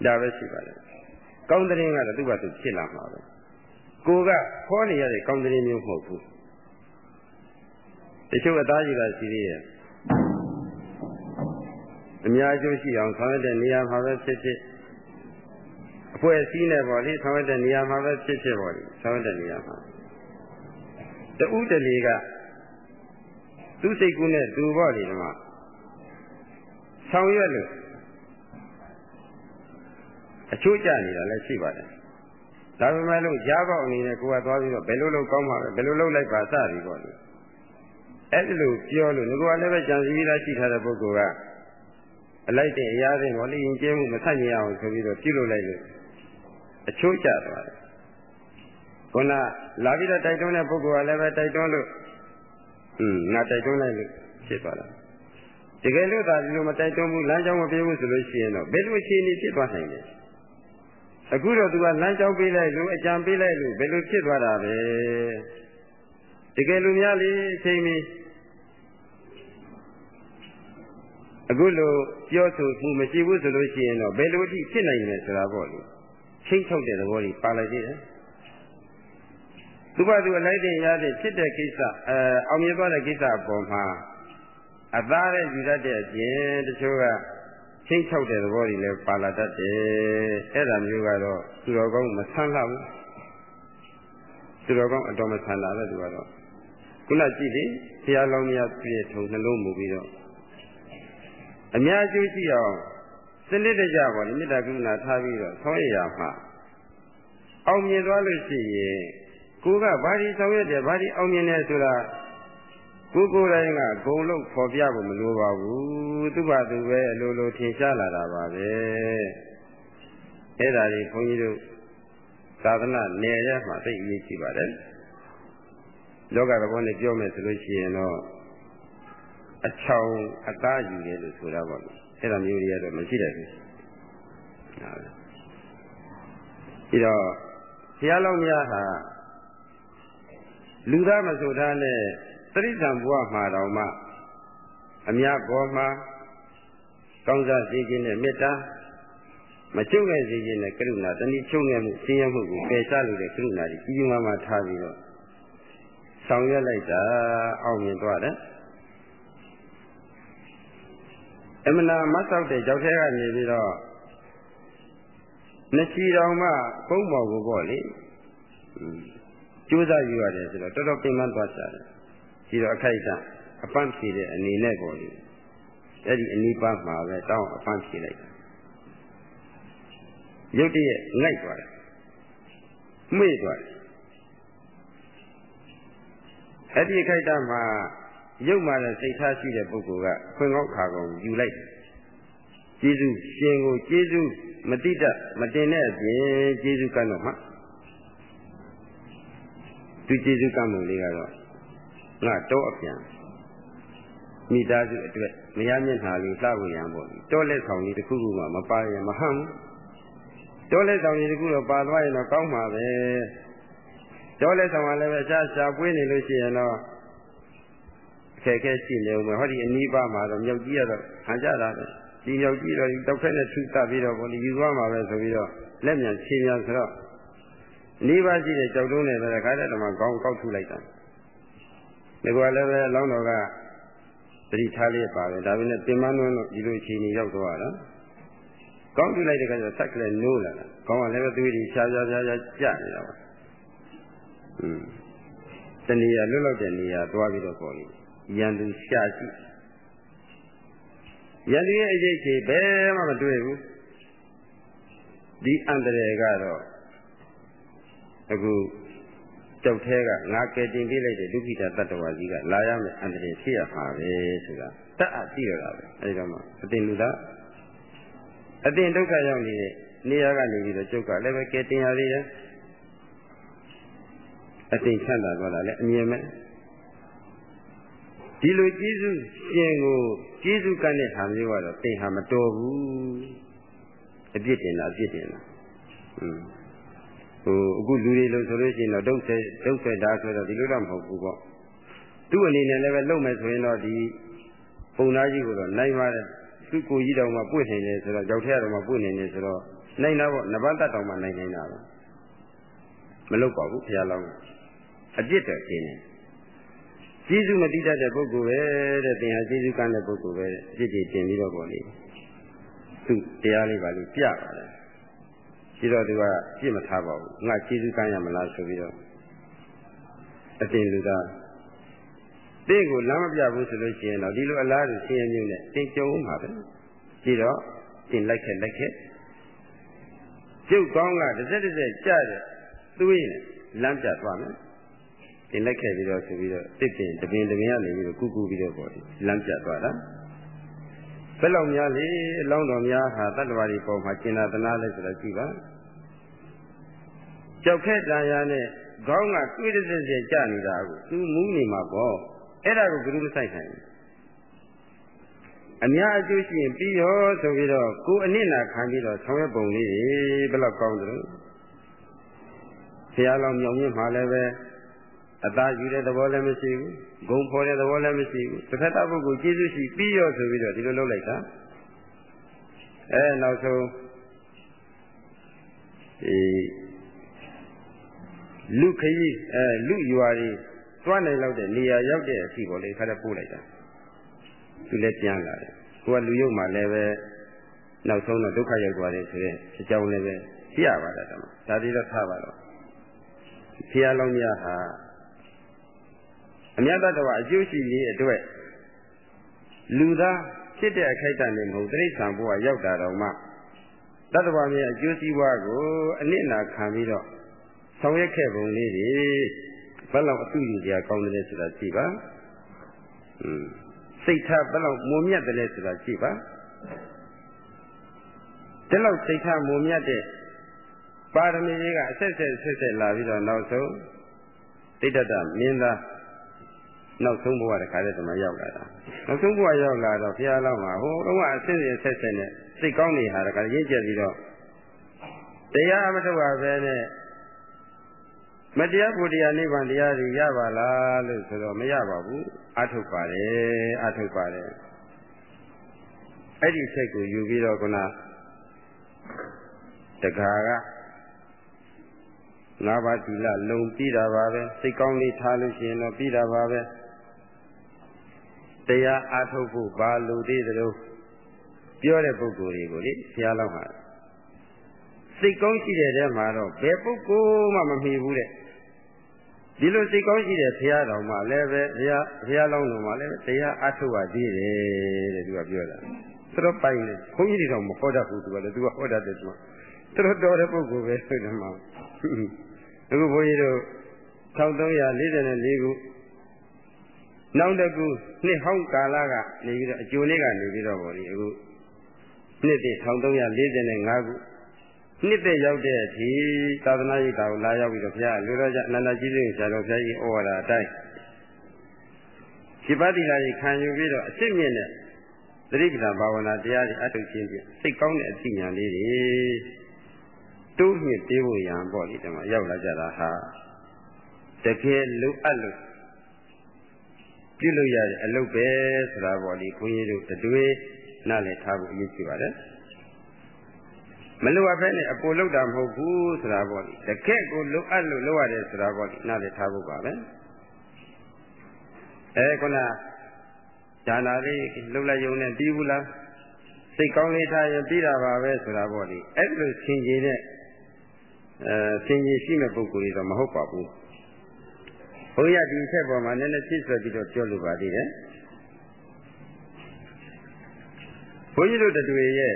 ဒါပဲရှိပါတယ်ကောင်းတဲ့ရင်ကတော့သူ့ဘာသူဖြစ်လာမှာပဲကိုကခေါ်နေရတဲ့ကောင်းတဲ့မျိုးမဟုတ်ဘူးတ ချို့အသားကြီးကရှိသေးရဲ့အများအကျိုးရှိအောင်ဆောင်ရွက်တဲ့နေရာမှာပဲဖြစ်ဖြစ်အဖွဲ့အစည်းနဲ့ပေါ့လေဆောင်ရွက်တဲ့နေရာမှာပဲဖြစ်ဖြစ်ပေါ့လေဆောင်ရွက်တဲ့နေရာမှာတူးတလေကသူ့စိတ်ကူးနဲ့သူပေါ့လေဒီမှာဆောင်ရွက်လို့အချိုးကျနေတာလည်းရှိပါတယ်ဒါပေမဲ့လို့ကြားပေါက်အနေနဲ့ကိုကသွားပြီးတော့ဘယ်လိုလုပ်ကောင်းမှာလဲဘယ်လိုလုပ်လိုက်ပါစသည်ပေါ့လေ အဲ့ဒီလိုပြောလို့ငါကလည်းပဲကြံစည်ပြီးသားရှိထားတဲ့ပုဂ္ဂိုလ်ကအလိုက်တဲ့အရာတွေပေါ့လေရင်ကျဲမှုမဆန့်ကျင်အောင်ဆိုပြီးတော့ပြုလုပ်လိုက်လို့အချိုးကျသွားတယ်ခုနလာပြီးတော့တိုက်တွန်းတဲ့ပုဂ္ဂိုလ်ကလည်းပဲတိုက်တွန်းလို့อืมငါတိုက်တွန်းလိုက်လို့ဖြစ်သွားတာတကယ်လို့သာဒီလိုမတိုက်တွန်းဘူးလမ်းကြောင်းမပြေဘူးဆိုလို့ရှိရင်တော့ဘယ်လိုအခြေအနေဖြစ်သွားနိုင်လဲအခုတော့သူကလမ်းကြောင်းပေးလိုက်လို့အကြံပေးလိုက်လို့ဘယ်လိုဖြစ်သွားတာပဲ တကယ်လို့များလေအချိန်မီအခုလိုပြောဆိုမှုမရှိဘူးဆိုလို့ရှိရင်တော့ဘယ်လိုအထိဖြစ်နိုင်လဲဆိုတာပေါ့လေချင်းချုပ်တဲ့သဘောကြီးပါလိုက်သေးတယ်သူကသူအလိုက်တဲ့ရတဲ့ဖြစ်တဲ့ကိစ္စအဲအောင်မြင်သွားတဲ့ကိစ္စအပေါ်မှာအသားနဲ့ယူတတ်တဲ့အပြင်တချို့ကချင်းချောက်တဲ့သဘောတွေလည်းပါလာတတ်တယ်အဲ့ဒါမျိုးကတော့သူတော်ကောင်းမဆန်းလှဘူးသူတော်ကောင်းအတော်မဆန်းလာပဲသူကတော့ ခုနကြည့်လေဘုရားလောင်းများပြည့်ထုံနှလုံးမူပြီးတော့အများကျိုးရှိအောင်စနစ်တကျပေါ့လေမေတ္တာကရုဏာထားပြီးတော့ဆောင်းရရမှာအောင်မြင်သွားလို့ရှိရင်ကိုကဘာဒီဆောင်ရွက်တယ်ဘာဒီအောင်မြင်တယ်ဆိုတာကိုကိုယ်တိုင်ကဂုံလုံးဖော်ပြဖို့မလိုပါဘူးသူ့ဘာသူပဲအလိုလိုထင်ရှားလာတာပါပဲအဲ့ဒါတွေခွန်ကြီးတို့သာသနာနယ်ရမှာသိအရေးကြီးပါတယ် လောကသဘောနဲ့ပြောမယ်ဆိုလို့ရှိရင်တော့အချောင်အသားယူတယ်လို့ဆိုတာပေါ့လေအဲ့ဒါမျိုးတွေကတော့မရှိတယ်ဘူးဟုတ်ပြီးတော့ဘုရားလုံးများဟာလူသားမဆိုထားနဲ့တရိစ္ဆာန်ဘဝမှာတောင်မှအများပေါ်မှာကောင်းစားစေခြင်းနဲ့မေတ္တာမချုပ်ခဲ့စေခြင်းနဲ့ကရုဏာတဏှိချုပ်ခဲ့မှုဆင်းရဲမှုကိုပယ်ရှားလို့တဲ့ကရုဏာကြီးကြီးမားမားထားပြီးတော့ ဆောင်ရွက်လိုက်တာအောင်မြင်သွားတယ်အမနာမဆောက်တဲ့ကြောက်ထဲကနေပြီးတော့နှစ်ချီတော်မှကုန်းပေါ်ကိုပေါ့လေကျိုးစားယူရတယ်ဆိုတော့တော်တော်ပင်ပန်းသွားကြတယ်ဒီတော့အခိုက်အတန့်အပန်းဖြေတဲ့အနေနဲ့ပေါ့လေအဲ့ဒီအနိပါမှာပဲတောင်းအပန်းဖြေလိုက်တာရုတ်တရက်ငိုက်သွားတယ်မေ့သွားတယ် အဲ့ဒီအခိုက်အတန့်မှာရုပ်မှလည်းစိတ်ထားရှိတဲ့ပုဂ္ဂိုလ်ကခွင်ကောက်ခါကောင်ယူလိုက်ကျေးဇူးရှင်ကိုကျေးဇူးမတိတတ်မတင်တဲ့အပြင်ကျေးဇူးကမ်းတော့မှသူကျေးဇူးကမ်းမှုလေးကတော့ငါတော့အပြန်မိသားစုအတွက်မရမျက်နှာလေးလှဖို့ရံပေါ့တောလက်ဆောင်လေးတစ်ခုခုမှမပါရင်မဟန့်ဘူးတောလက်ဆောင်လေးတစ်ခုတော့ပါသွားရင်တော့ကောင်းမှာပဲ တောလက်ဆောင်ကလည်းပဲရှားရှားပွေးနေလို့ရှိရင်တော့အခက်အခဲရှိနေဦးမယ်ဟောဒီအနီးပါးမှာတော့မြောက်ကြီးကတော့ဟန်ကြတာပဲဒီမြောက်ကြီးတော့ဒီတောက်ခက်နဲ့ထုတတ်ပြီးတော့ဘုန်းကြီးယူသွားမှာပဲဆိုပြီးတော့လက်မြန်ခြေမြန်ဆိုတော့နီးပါးရှိတဲ့ကြောက်တုံးနဲ့ပဲခါတဲ့တမကောင်းကောက်ထုလိုက်တာဒီကွာလည်းပဲအလောင်းတော်ကသတိထားလေးပါပဲဒါပေမဲ့တင်မနှုံးတော့ဒီလိုအခြေအနေရောက်သွားတာကောင်းထုလိုက်တဲ့ခါကျဆက်ကလေးနိုးလာတာကောင်းကလည်းပဲသွေးတွေရှားရှားရှားရှားကြနေတာပါ อืมတဏှာလွတ်လောက်တဲ့နေရာသွားပြီးတော့ပေါ်လိရန်သူရှားရှိရန်သူရဲ့အရေးကြီးဘယ်မှမတွေ့ဘူးဒီအန္တရာယ်ကတော့အခုကြောက်သေးကငါကယ်တင်ပေးလိုက်တဲ့ဒုက္ခိတတတ္တဝါကြီးကလာရမယ်အန္တရာယ်ဖြစ်ရမှာပဲဆိုတာတတ်အပ်ကြည့်ရတာပဲအဲဒီတော့မှအတင်လူသားအတင်ဒုက္ခရောက်နေတဲ့နေရာကနေပြီးတော့ကျုပ်ကလည်းပဲကယ်တင်ရသေးတယ် အတင်ချမ်းသာသွားတာလည်းအမြင်မဲ့ဒီလိုကျေးဇူးရှင်ကိုကျေးဇူးကမ်းတဲ့ဟာမျိုးကတော့သင်ဟာမတော်ဘူးအပြစ်တင်တာအပြစ်တင်တာอืมဟိုအခုလူတွေလို့ဆိုလို့ရှိရင်တော့ဒုက္ခဒုက္ခတာဆိုတော့ဒီလိုတော့မဟုတ်ဘူးပေါ့သူ့အနေနဲ့လည်းပဲလုံမယ်ဆိုရင်တော့ဒီပုံသားကြီးကိုတော့နိုင်ပါတယ်သူ့ကိုကြီးတော်မှပွင့်နေတယ်ဆိုတော့ကြောက်ထရတော်မှပွင့်နေတယ်ဆိုတော့နိုင်တာပေါ့နဘာတတ်တော်မှနိုင်နေတာပဲမလုပ်ပါဘူးဘုရားလောင်း အပြစ်တော့ရှင်းတယ်ကျေးဇူးမတိတတ်တဲ့ပုဂ္ဂိုလ်ပဲတဲ့သင်ဟာကျေးဇူးကမ်းတဲ့ပုဂ္ဂိုလ်ပဲအပြစ်တွေတင်ပြီးတော့ပေါ့လေသူတရားလေးပါလို့ပြပါတယ်ရှိတော့သူကပြစ်မထားပါဘူးငါကျေးဇူးကမ်းရမလားဆိုပြီးတော့အတင်လူသားတင်းကိုလမ်းမပြဘူးဆိုလို့ရှိရင်တော့ဒီလိုအလားတူဆင်းရဲမျိုးနဲ့တင်ကြုံမှာပဲရှိတော့တင်လိုက်ခဲ့လိုက်ခဲ့ကျုပ်ကောင်းကတစ်စက်တစ်စက်ကြတဲ့သွေးနဲ့လမ်းပြသွားမယ် တင်လိုက်ခဲ့ပြီးတော့ဆိုပြီးတော့တစ်ပင်တပင်တပင်ကနေပြီးတော့ကုကုပြီးတော့ပေါ့လမ်းပြသွားတာဘယ်လောက်များလေအလောင်းတော်များဟာတတ္တဝါတွေပေါ်မှာကျင်နာသနာလဲဆိုတော့ကြည့်ပါကြောက်ခက်တန်ရာနဲ့ခေါင်းကတွေးတဲ့စက်ကြနေတာကိုသူမူးနေမှာပေါ့အဲ့ဒါကိုဘယ်လိုမဆိုင်နိုင်အများအကျိုးရှိရင်ပြီးရောဆိုပြီးတော့ကိုအနစ်နာခံပြီးတော့ဆောင်ရွက်ပုံလေးဘယ်လောက်ကောင်းတယ်ဆရာလောင်မြောင်မြင့်မှာလည်းပဲ အသာယူတဲ့သဘောလည်းမရှိဘူးဂုံဖော်တဲ့သဘောလည်းမရှိဘူးတစ်ခါတပုဂ္ဂိုလ်ကျေးဇူးရှိပြီးရောဆိုပြီးတော့ဒီလိုလုပ်လိုက်တာအဲနောက်ဆုံးဒီလူခရီးအဲလူရွာတွေသွားနိုင်လောက်တဲ့နေရာရောက်တဲ့အထိပေါ်လေခါတပို့လိုက်တာသူလည်းပြန်လာတယ်ကိုကလူရုပ်မှလည်းပဲနောက်ဆုံးတော့ဒုက္ခရောက်သွားတယ်ဆိုတဲ့အကြောင်းလည်းပဲသိရပါတယ်ဓမ္မဒါဒီတော့ထားပါတော့ဘုရားလောင်းများဟာ အမြတ်တတော်အကျိုးရှိရေးအတွက်လူသားဖြစ်တဲ့အခိုက်အတန့်နဲ့မဟုတ်တိရစ္ဆာန်ဘဝရောက်တာတော့မှတတ္တဝါများအကျိုးစီးပွားကိုအနစ်နာခံပြီးတော့ဆောင်ရွက်ခဲ့ပုံလေးတွေဘယ်လောက်အတူယူကြကောင်းတယ်ဆိုတာကြည့်ပါอืมစိတ်ထားဘယ်လောက်မွန်မြတ်တယ်ဆိုတာကြည့်ပါဒီလောက်စိတ်ထားမွန်မြတ်တဲ့ပါရမီတွေကအဆက်ဆက်ဆက်ဆက်လာပြီးတော့နောက်ဆုံးတိဋ္ဌတမင်းသား နောက်ဆုံးဘဝတခါတည်းတမရောက်လာတာနောက်ဆုံးဘဝရောက်လာတော့ဘုရားလောင်းမှာဟိုတော့အဆင်းရဲဆက်ဆက်နဲ့စိတ်ကောင်းနေဟာတခါရင့်ကျက်ပြီးတော့တရားမထုတ်ပါပဲနဲ့မတရားကိုတရားနိဗ္ဗာန်တရားတွေရပါလားလို့ဆိုတော့မရပါဘူးအထုတ်ပါတယ်အထုတ်ပါတယ်အဲ့ဒီစိတ်ကိုယူပြီးတော့ခုနတခါကငါးပါးသီလလုံပြီးတာပါပဲစိတ်ကောင်းလေးထားလို့ရှိရင်တော့ပြီးတာပါပဲ တရားအားထုတ်ဖို့ဘာလိုသေးသလိုပြောတဲ့ပုဂ္ဂိုလ်တွေကိုလေဘုရားလောက်မှာစိတ်ကောင်းရှိတဲ့ထဲမှာတော့ဘယ်ပုဂ္ဂိုလ်မှမမှီဘူးတဲ့ဒီလိုစိတ်ကောင်းရှိတဲ့ဘုရားတော်မှာလည်းပဲဘုရားဘုရားလောင်းတော်မှာလည်းတရားအားထုတ်ရသေးတယ်တဲ့သူကပြောတာသူတို့ပိုင်တယ်ခွန်ကြီးတွေတော့မဟောတတ်ဘူးသူကလည်းသူကဟောတတ်တယ်သူကသူတို့တော်တဲ့ပုဂ္ဂိုလ်ပဲဆိုတယ်မှာအခုဘုန်းကြီးတို့1344ခု နောက်တစ်ခုနှစ်ဟောင်းကာလကနေပြီးတော့အကျိုးလေးကနေပြီးတော့ဗောလေအခုနှစ်တည်း1345ခုနှစ်သက်ရောက်တဲ့အထိသာသနာ့ရေးတာကိုလာရောက်ပြီးတော့ဘုရားလူတော်ကြအနန္တကြီးစိတ်ဆရာတော်ဘုရားကြီးဩဝါဒအတိုင်းဒီပတိလာကြီးခံယူပြီးတော့အစ်မြင့်တဲ့သတိပဋ္ဌာန်ဘာဝနာတရားတွေအထုတ်ခြင်းဖြင့်စိတ်ကောင်းတဲ့အသိဉာဏ်လေးတွေတိုးမြင့်ပေးဖို့ရန်ပေါ့လေဒီမှာရောက်လာကြတာဟာတကယ်လိုအပ်လို့ ပြုလို့ရတဲ့အလုပ်ပဲဆိုတာပေါ့လေခွန်ကြီးတို့တွေနားလည်ထားဖို့အရေးကြီးပါတယ်မလိုအပ်ဘဲနဲ့အပေါ်လောက်တာမဟုတ်ဘူးဆိုတာပေါ့လေတကယ်ကိုလိုအပ်လို့လုပ်ရတယ်ဆိုတာပေါ့လေနားလည်ထားဖို့ပါပဲအဲခုနဒါနာလေးလှုပ်လိုက်ရုံနဲ့ပြီးဘူးလားစိတ်ကောင်းလေးထားရင်ပြီးတာပါပဲဆိုတာပေါ့လေအဲ့လိုသင်ကြီးတဲ့အဲသင်ကြီးရှိမဲ့ပုဂ္ဂိုလ်တွေတော့မဟုတ်ပါဘူး ဘုရားဒီဆက်ပေါ်မှာနည်းနည်းပြည့်စွက်ပြီးတော့ပြောလိုပါသေးတယ်ဘုန်းကြီးတို့တွေရဲ့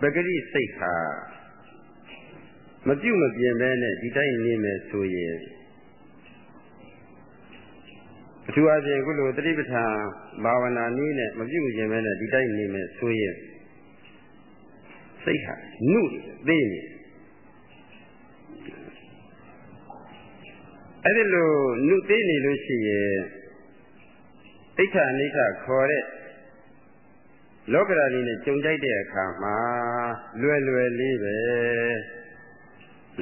ပဂရိစိတ်ဟာမပြုတ်မပြင်းပဲနဲ့ဒီတိုင်းနေမယ်ဆိုရင်အထူးအပြင်ခုလိုတတိပဋ္ဌာန်ဘာဝနာနည်းနဲ့မပြုတ်ခြင်းပဲနဲ့ဒီတိုင်းနေမယ်ဆိုရင်စိတ်ဟာနုသေးနေ အဲ့ဒီလိုနုသေးနေလို့ရှိရင်အိဋ္ဌအနိဋ္ဌခေါ်တဲ့လောကဓာတ်လေးနဲ့ကြုံကြိုက်တဲ့အခါမှာလွယ်လွယ်လေးပဲ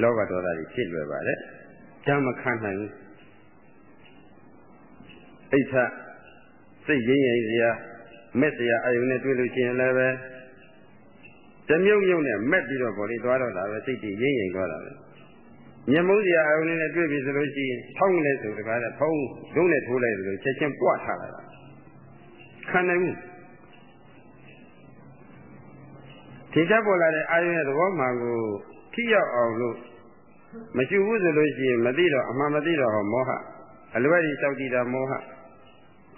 လောဘဒေါသတွေဖြစ်လွယ်ပါလေ။ဓမ္မခံနိုင်ဘူး။အိဋ္ဌစိတ်ရင်းရင်စရာမက်စရာအယုံနဲ့တွေ့လို့ရှိရင်လည်းပဲတမြုပ်မြုပ်နဲ့မက်ပြီးတော့ပေါ်လေးသွားတော့တာပဲစိတ်ကြီးရင်းရင်သွားတာပဲ။ မျက်မုံးစရာအယုံနဲ့တွေ့ပြီဆိုလို့ရှိရင်ထောင်းလဲဆိုတကားနဲ့ဖုံးဒုံးနဲ့ထိုးလိုက်လို့ချက်ချင်းပွားထားလာတာ။ခံနိုင်ဘူး။ထင်ရှားပေါ်လာတဲ့အာယုရဲ့သဘောမှန်ကိုထိရောက်အောင်လို့မရှိဘူးဆိုလို့ရှိရင်မသိတော့အမှန်မသိတော့ဟောမောဟအလွယ်ကြီးတောက်တည်တာမောဟ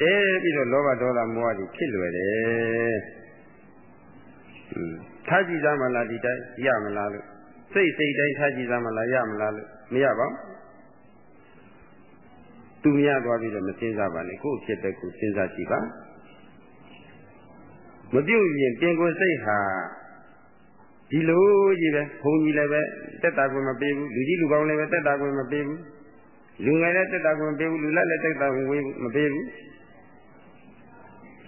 တဲပြီးတော့လောဘဒေါသမောဟကြီးဖြစ်လွယ်တယ်။ထားကြည့်သားမလားဒီတိုင်းရမလားလို့ စိတ်စိတ်တိုင်းထားကြည့်သားမလားရမလားလို့မရပါဘူး။သူများသွားပြီးတော့မစဉ်းစားပါနဲ့ကိုယ့်ဖြစ်တဲ့ကိုစဉ်းစားကြည့်ပါ။မပြုတ်ရင်ပြင်ကိုယ်စိတ်ဟာဒီလိုကြီးပဲဘုံကြီးလည်းပဲတက်တာကိုမပေးဘူးလူကြီးလူကောင်းလည်းပဲတက်တာကိုမပေးဘူးလူငယ်လည်းတက်တာကိုမပေးဘူးလူလက်လည်းတက်တာကိုမပေးဘူး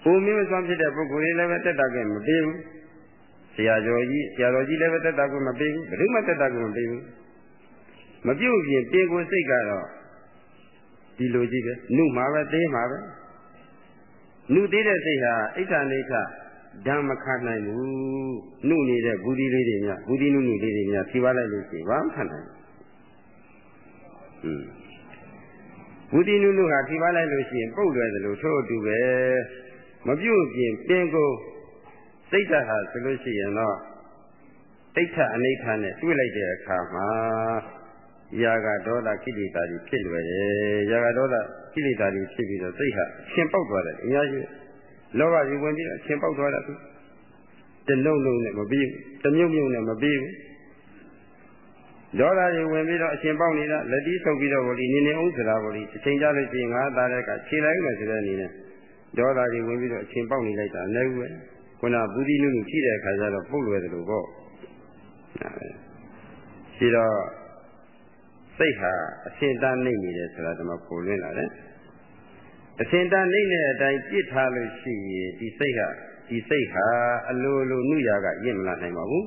ပုံမျိုးစွမ်းဖြစ်တဲ့ပုဂ္ဂိုလ်တွေလည်းပဲတက်တာကိုမပေးဘူး ဆရာကျော်ကြီးဆရာတော်ကြီးလည်းပဲတက်တာကိုမပေးဘူးဘယ်သူမှတက်တာကိုမပေးဘူးမပြုတ်ပြင်ပြင်ကိုစိတ်ကတော့ဒီလိုကြီးပဲနှုမှာပဲသေးမှာပဲနှုသေးတဲ့စိတ်ဟာအိဋ္ဌာနိဋ္ဌဓမ္မခံနိုင်ဘူးနှုတ်နေတဲ့ဘူဒီလေးတွေများဘူဒီနုနုလေးတွေများဖြေပါလိုက်လို့ရှိဘာမှခံနိုင်ဘူးဘူဒီနုနုဟာဖြေပါလိုက်လို့ရှိရင်ပုတ်လွယ်သလိုထို့အတူပဲမပြုတ်ပြင်ပင်ကို စိတ်ဓာတ်ဟာဆိုလို့ရှိရင်တော့တိဋ္ဌအနိဋ္ဌနဲ့တွေ့လိုက်တဲ့အခါမှာယာကဒေါသကိလေသာတွေဖြစ်လွယ်တယ်ယာကဒေါသကိလေသာတွေဖြစ်ပြီးတော့စိတ်ဟာအရှင်ပေါက်သွားတယ်အများကြီးလောဘကြီးဝင်ပြီးတော့အရှင်ပေါက်သွားတာသူတလုံးလုံးနဲ့မပြီးဘူးတမြုပ်မြုပ်နဲ့မပြီးဘူးဒေါသတွေဝင်ပြီးတော့အရှင်ပေါက်နေတာလက်တီးဆုပ်ပြီးတော့ဗောဒီနေနေအောင်စရာဗောဒီအချိန်ကြလို့ရှိရင်ငါသားတဲ့ကခြေလိုက်မယ်ဆိုတဲ့အနေနဲ့ဒေါသတွေဝင်ပြီးတော့အရှင်ပေါက်နေလိုက်တာလည်းပဲ ခုနဘူးဒီနုနုရှိတဲ့အခါကျတော့ပုတ်လွယ်တယ်လို့ပေါ့ရှိတော့စိတ်ဟာအရှင်တန်းနေနေတယ်ဆိုတာဒီမှာပေါ်လွင်လာတယ်အရှင်တန်းနေနေတဲ့အတိုင်းပြစ်ထားလို့ရှိရင်ဒီစိတ်ဟာဒီစိတ်ဟာအလိုလိုနှုရာကရင့်မလာနိုင်ပါဘူး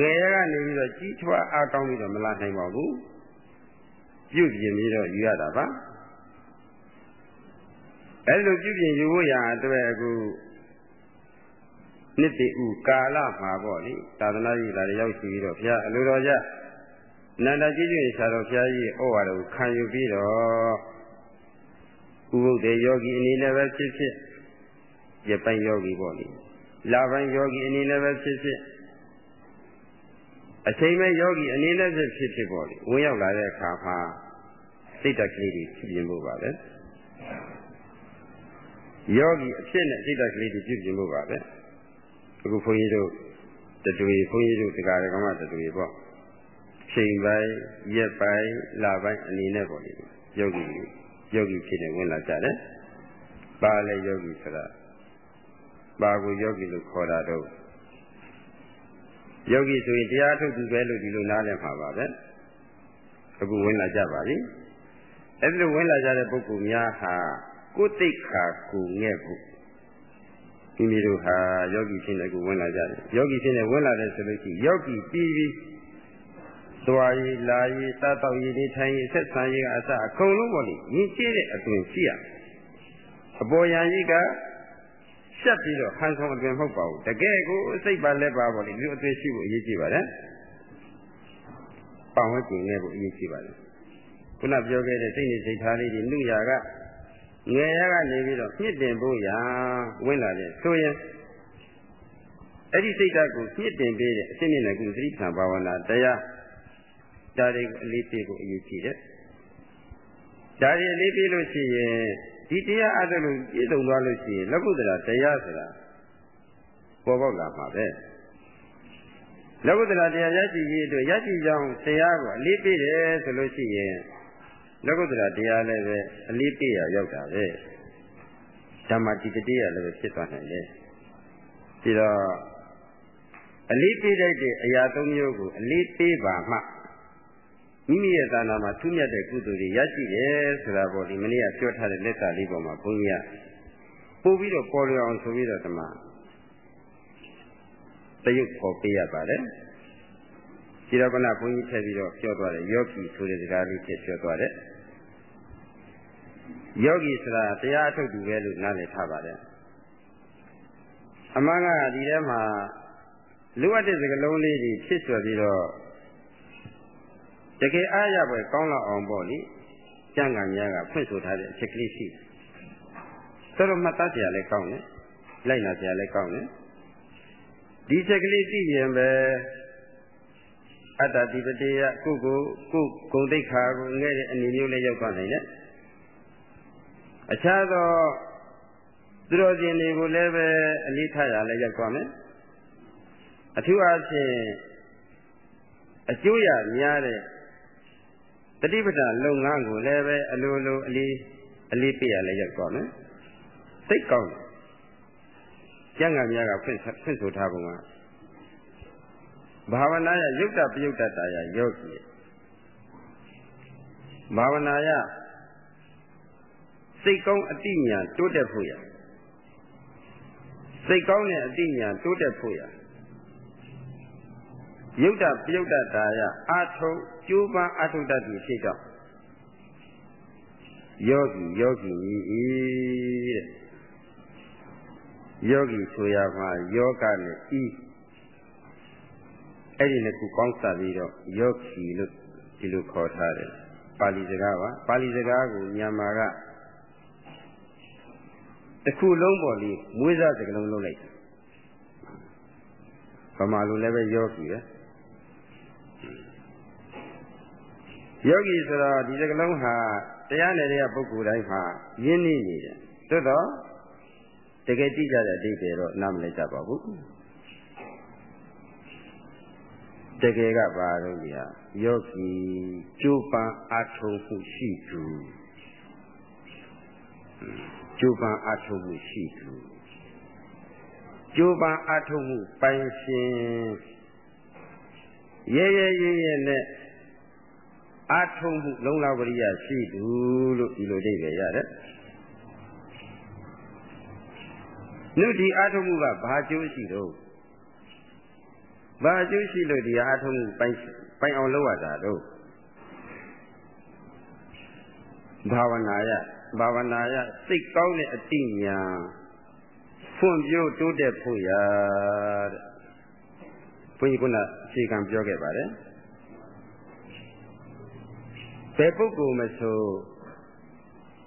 ငယ်ရကနေပြီးတော့ကြီးထွားအားကောင်းပြီးတော့မလာနိုင်ပါဘူးပြုတ်ပြင်ပြီးတော့ယူရတာပါအဲလိုပြုတ်ပြင်ယူဖို့ရအတွက်အခု နှစ်တည်းဥကာလမှာပေါ့လေသာသနာ့ကြီးလာရောက်ရှိပြီးတော့ဘုရားအလိုတော်ကြနန္ဒကြီးကြီးဆရာတော်ဘုရားကြီးဩဝါဒကိုခံယူပြီးတော့ဥပုဒ်တဲ့ယောဂီအနေနဲ့ပဲဖြစ်ဖြစ်ရပိုင်းယောဂီပေါ့လေလာပိုင်းယောဂီအနေနဲ့ပဲဖြစ်ဖြစ်အချိန်မဲ့ယောဂီအနေနဲ့ဖြစ်ဖြစ်ဖြစ်ပေါ့လေဝင်ရောက်လာတဲ့အခါမှာစိတ်တက်ကလေးတွေဖြစ်ပြဖို့ပါပဲယောဂီအဖြစ်နဲ့စိတ်တက်ကလေးတွေဖြစ်ပြဖို့ပါပဲ အခုဘုန်းကြီးတို့တတူဘုန်းကြီးတို့တရားဓမ္မတတူပေါ့ချိန်ပိုင်းရက်ပိုင်းလပိုင်းအနေနဲ့ပေါ့လေယောဂီယောဂီဖြစ်နေဝင်လာကြတယ်။ပါလေယောဂီဆိုတာပါကိုယောဂီလို့ခေါ်တာတော့ယောဂီဆိုရင်တရားထုတ်သူပဲလို့ဒီလိုနားလည်မှာပါပဲ။အခုဝင်လာကြပါပြီ။အဲဒီလိုဝင်လာကြတဲ့ပုဂ္ဂိုလ်များဟာကိုယ်သိက္ခာကိုငဲ့ဖို့ မိမိတို့ဟာယောဂီဖြစ်နေကိုဝင်လာကြတယ်။ယောဂီဖြစ်နေဝင်လာတယ်ဆိုလို့ရှိရင်ယောဂီပြီးပြီးသွားရည်လာရည်စားတော့ရည်တွေထိုင်ရည်ဆက်ဆံရည်ကအစအကုန်လုံးပေါ့လေရင်းကျဲတဲ့အသွင်ရှိရအပေါ်ယံကြီးကရှက်ပြီးတော့ဟန်ဆောင်အတွင်မဟုတ်ပါဘူးတကယ်ကိုစိတ်ပါလက်ပါပေါ့လေဒီလိုအသွင်ရှိဖို့အရေးကြီးပါတယ်ပောင်ဝဲကျင်နေဖို့အရေးကြီးပါတယ်ခုနပြောခဲ့တဲ့စိတ်နေစိတ်ထားလေးတွေနှုရာက ငယ်ရကနေပြီးတော့မြင့်တင်ဖို့ရာဝင်လာတယ်ဆိုရင်အဲ့ဒီစိတ်ဓာတ်ကိုမြင့်တင်ပေးတဲ့အစိမ့်မြင့်တဲ့ကုသတိပ္ပံဘာဝနာတရားဒါတွေကိုအလေးပေးဖို့အရေးကြီးတယ်။ဒါတွေအလေးပေးလို့ရှိရင်ဒီတရားအထုလို့ပြည့်စုံသွားလို့ရှိရင်လောကုတ္တရာတရားဆိုတာပေါ်ပေါက်လာမှာပဲ။လောကုတ္တရာတရားရရှိရေးအတွက်ရရှိကြောင်းတရားကိုအလေးပေးတယ်ဆိုလို့ရှိရင် လောကုတ္တရာတရားလည်းပဲအလေးပေးရရောက်တာပဲ။ဓမ္မတိတတိယလည်းပဲဖြစ်သွားနိုင်တယ်။ပြီးတော့အလေးပေးလိုက်တဲ့အရာသုံးမျိုးကိုအလေးပေးပါမှမိမိရဲ့သာနာမှာထူးမြတ်တဲ့ကုသိုလ်တွေရရှိတယ်ဆိုတာပေါ့ဒီမနေ့ကပြောထားတဲ့လက်စာလေးပေါ်မှာဘုန်းကြီးကပို့ပြီးတော့ပေါ်လျော်အောင်ဆိုပြီးတော့ဒီမှာတရုပ်ပေါ်ပေးရပါတယ်ဒီတော့ကနဘုန်းကြီးထည့်ပြီးတော့ပြောသွားတယ်ယောဂီဆိုတဲ့စကားလေးထည့်ပြောသွားတယ် ယောဂီဆိုတာတရားအထုတ်သူပဲလို့နားလည်ထားပါတယ်အမှန်ကဒီထဲမှာလိုအပ်တဲ့စကားလုံးလေးတွေဖြစ်ဆွပြီးတော့တကယ်အားရပွဲကောင်းလောက်အောင်ပေါ့လေကျန်ကများကဖွင့်ဆိုထားတဲ့အချက်ကလေးရှိတယ်။ဆိုတော့မှတ်သားစရာလည်းကောင်းတယ်။လိုက်နာစရာလည်းကောင်းတယ်။ဒီချက်ကလေးသိရင်ပဲအတ္တတိပတိယကိုကိုကိုဂုံတိခါကိုငဲ့တဲ့အနေမျိုးလေးရောက်သွားနိုင်တယ်။ အခြားသောသူတော်စင်တွေကိုလည်းပဲအလေးထားရလည်းရောက်သွားမယ်။အထူးအားဖြင့်အကျိုးရများတဲ့တတိပဒလုပ်ငန်းကိုလည်းပဲအလိုလိုအလေးအလေးပေးရလဲရောက်သွားမယ်စိတ်ကောင်းကျန်ကများကဖွင့်ဖွင့်ဆိုထားပုံကဘာဝနာယယုတ်တပယုတ်တတာယယောဂီဘာဝနာယ စိတ်ကောင်းအတိညာတိုးတက်ဖို့ရစိတ်ကောင်းတဲ့အတိညာတိုးတက်ဖို့ရယုတ်တပယုတ်တတာယအာထုကျိုးပန်းအာထုတတ်သူဖြစ်ကြောင်းယောဂီယောဂီဤတဲ့ယောဂီဆိုရမှာယောဂနဲ့ဤအဲ့ဒီနှစ်ခုကောင်းစားပြီးတော့ယောဂီလို့ဒီလိုခေါ်ထားတယ်ပါဠိစကားပါပါဠိစကားကိုမြန်မာက တစ်ခုလုံးပေါ်လေးမွေးစားစကားလုံးလုံးလိုက်ဗမာလူလည်းပဲယောဂီပဲယောဂီဆိုတော့ဒီစကလုံးဟာတရားနယ်တဲ့ပုဂ္ဂိုလ်တိုင်းမှာရင်းနှီးနေတယ်သို့တော့တကယ်ကြည့်ကြတဲ့အဓိပ္ပာယ်တော့နားမလည်ကြပါဘူးတကယ်ကဘာလို့လဲယောဂီကျိုးပန်းအထုံးမှုရှိသူ ကျိုးပန်းအထုံးမှုရှိသူကျိုးပန်းအထုံးမှုပိုင်ရှင်ရဲရဲရဲရဲနဲ့အထုံးမှုလုံလောက်ပရိယရှိသူလို့ဒီလိုအိဗယ်ရတယ်နုဒီအထုံးမှုကဘာကျိုးရှိတော့ဘာအကျိုးရှိလို့ဒီအထုံးမှုပိုင်ပိုင်အောင်လုပ်ရတာတော့ဘာဝနာယ ဘာဝနာယစိတ်ကောင်းတဲ့အတိညာဖွံ့ဖြိုးတိုးတက်ဖို့ရတဲ့ဘုန်းကြီးကအခြေခံပြောခဲ့ပါတယ်ဘယ်ပုဂ္ဂိုလ်မဆို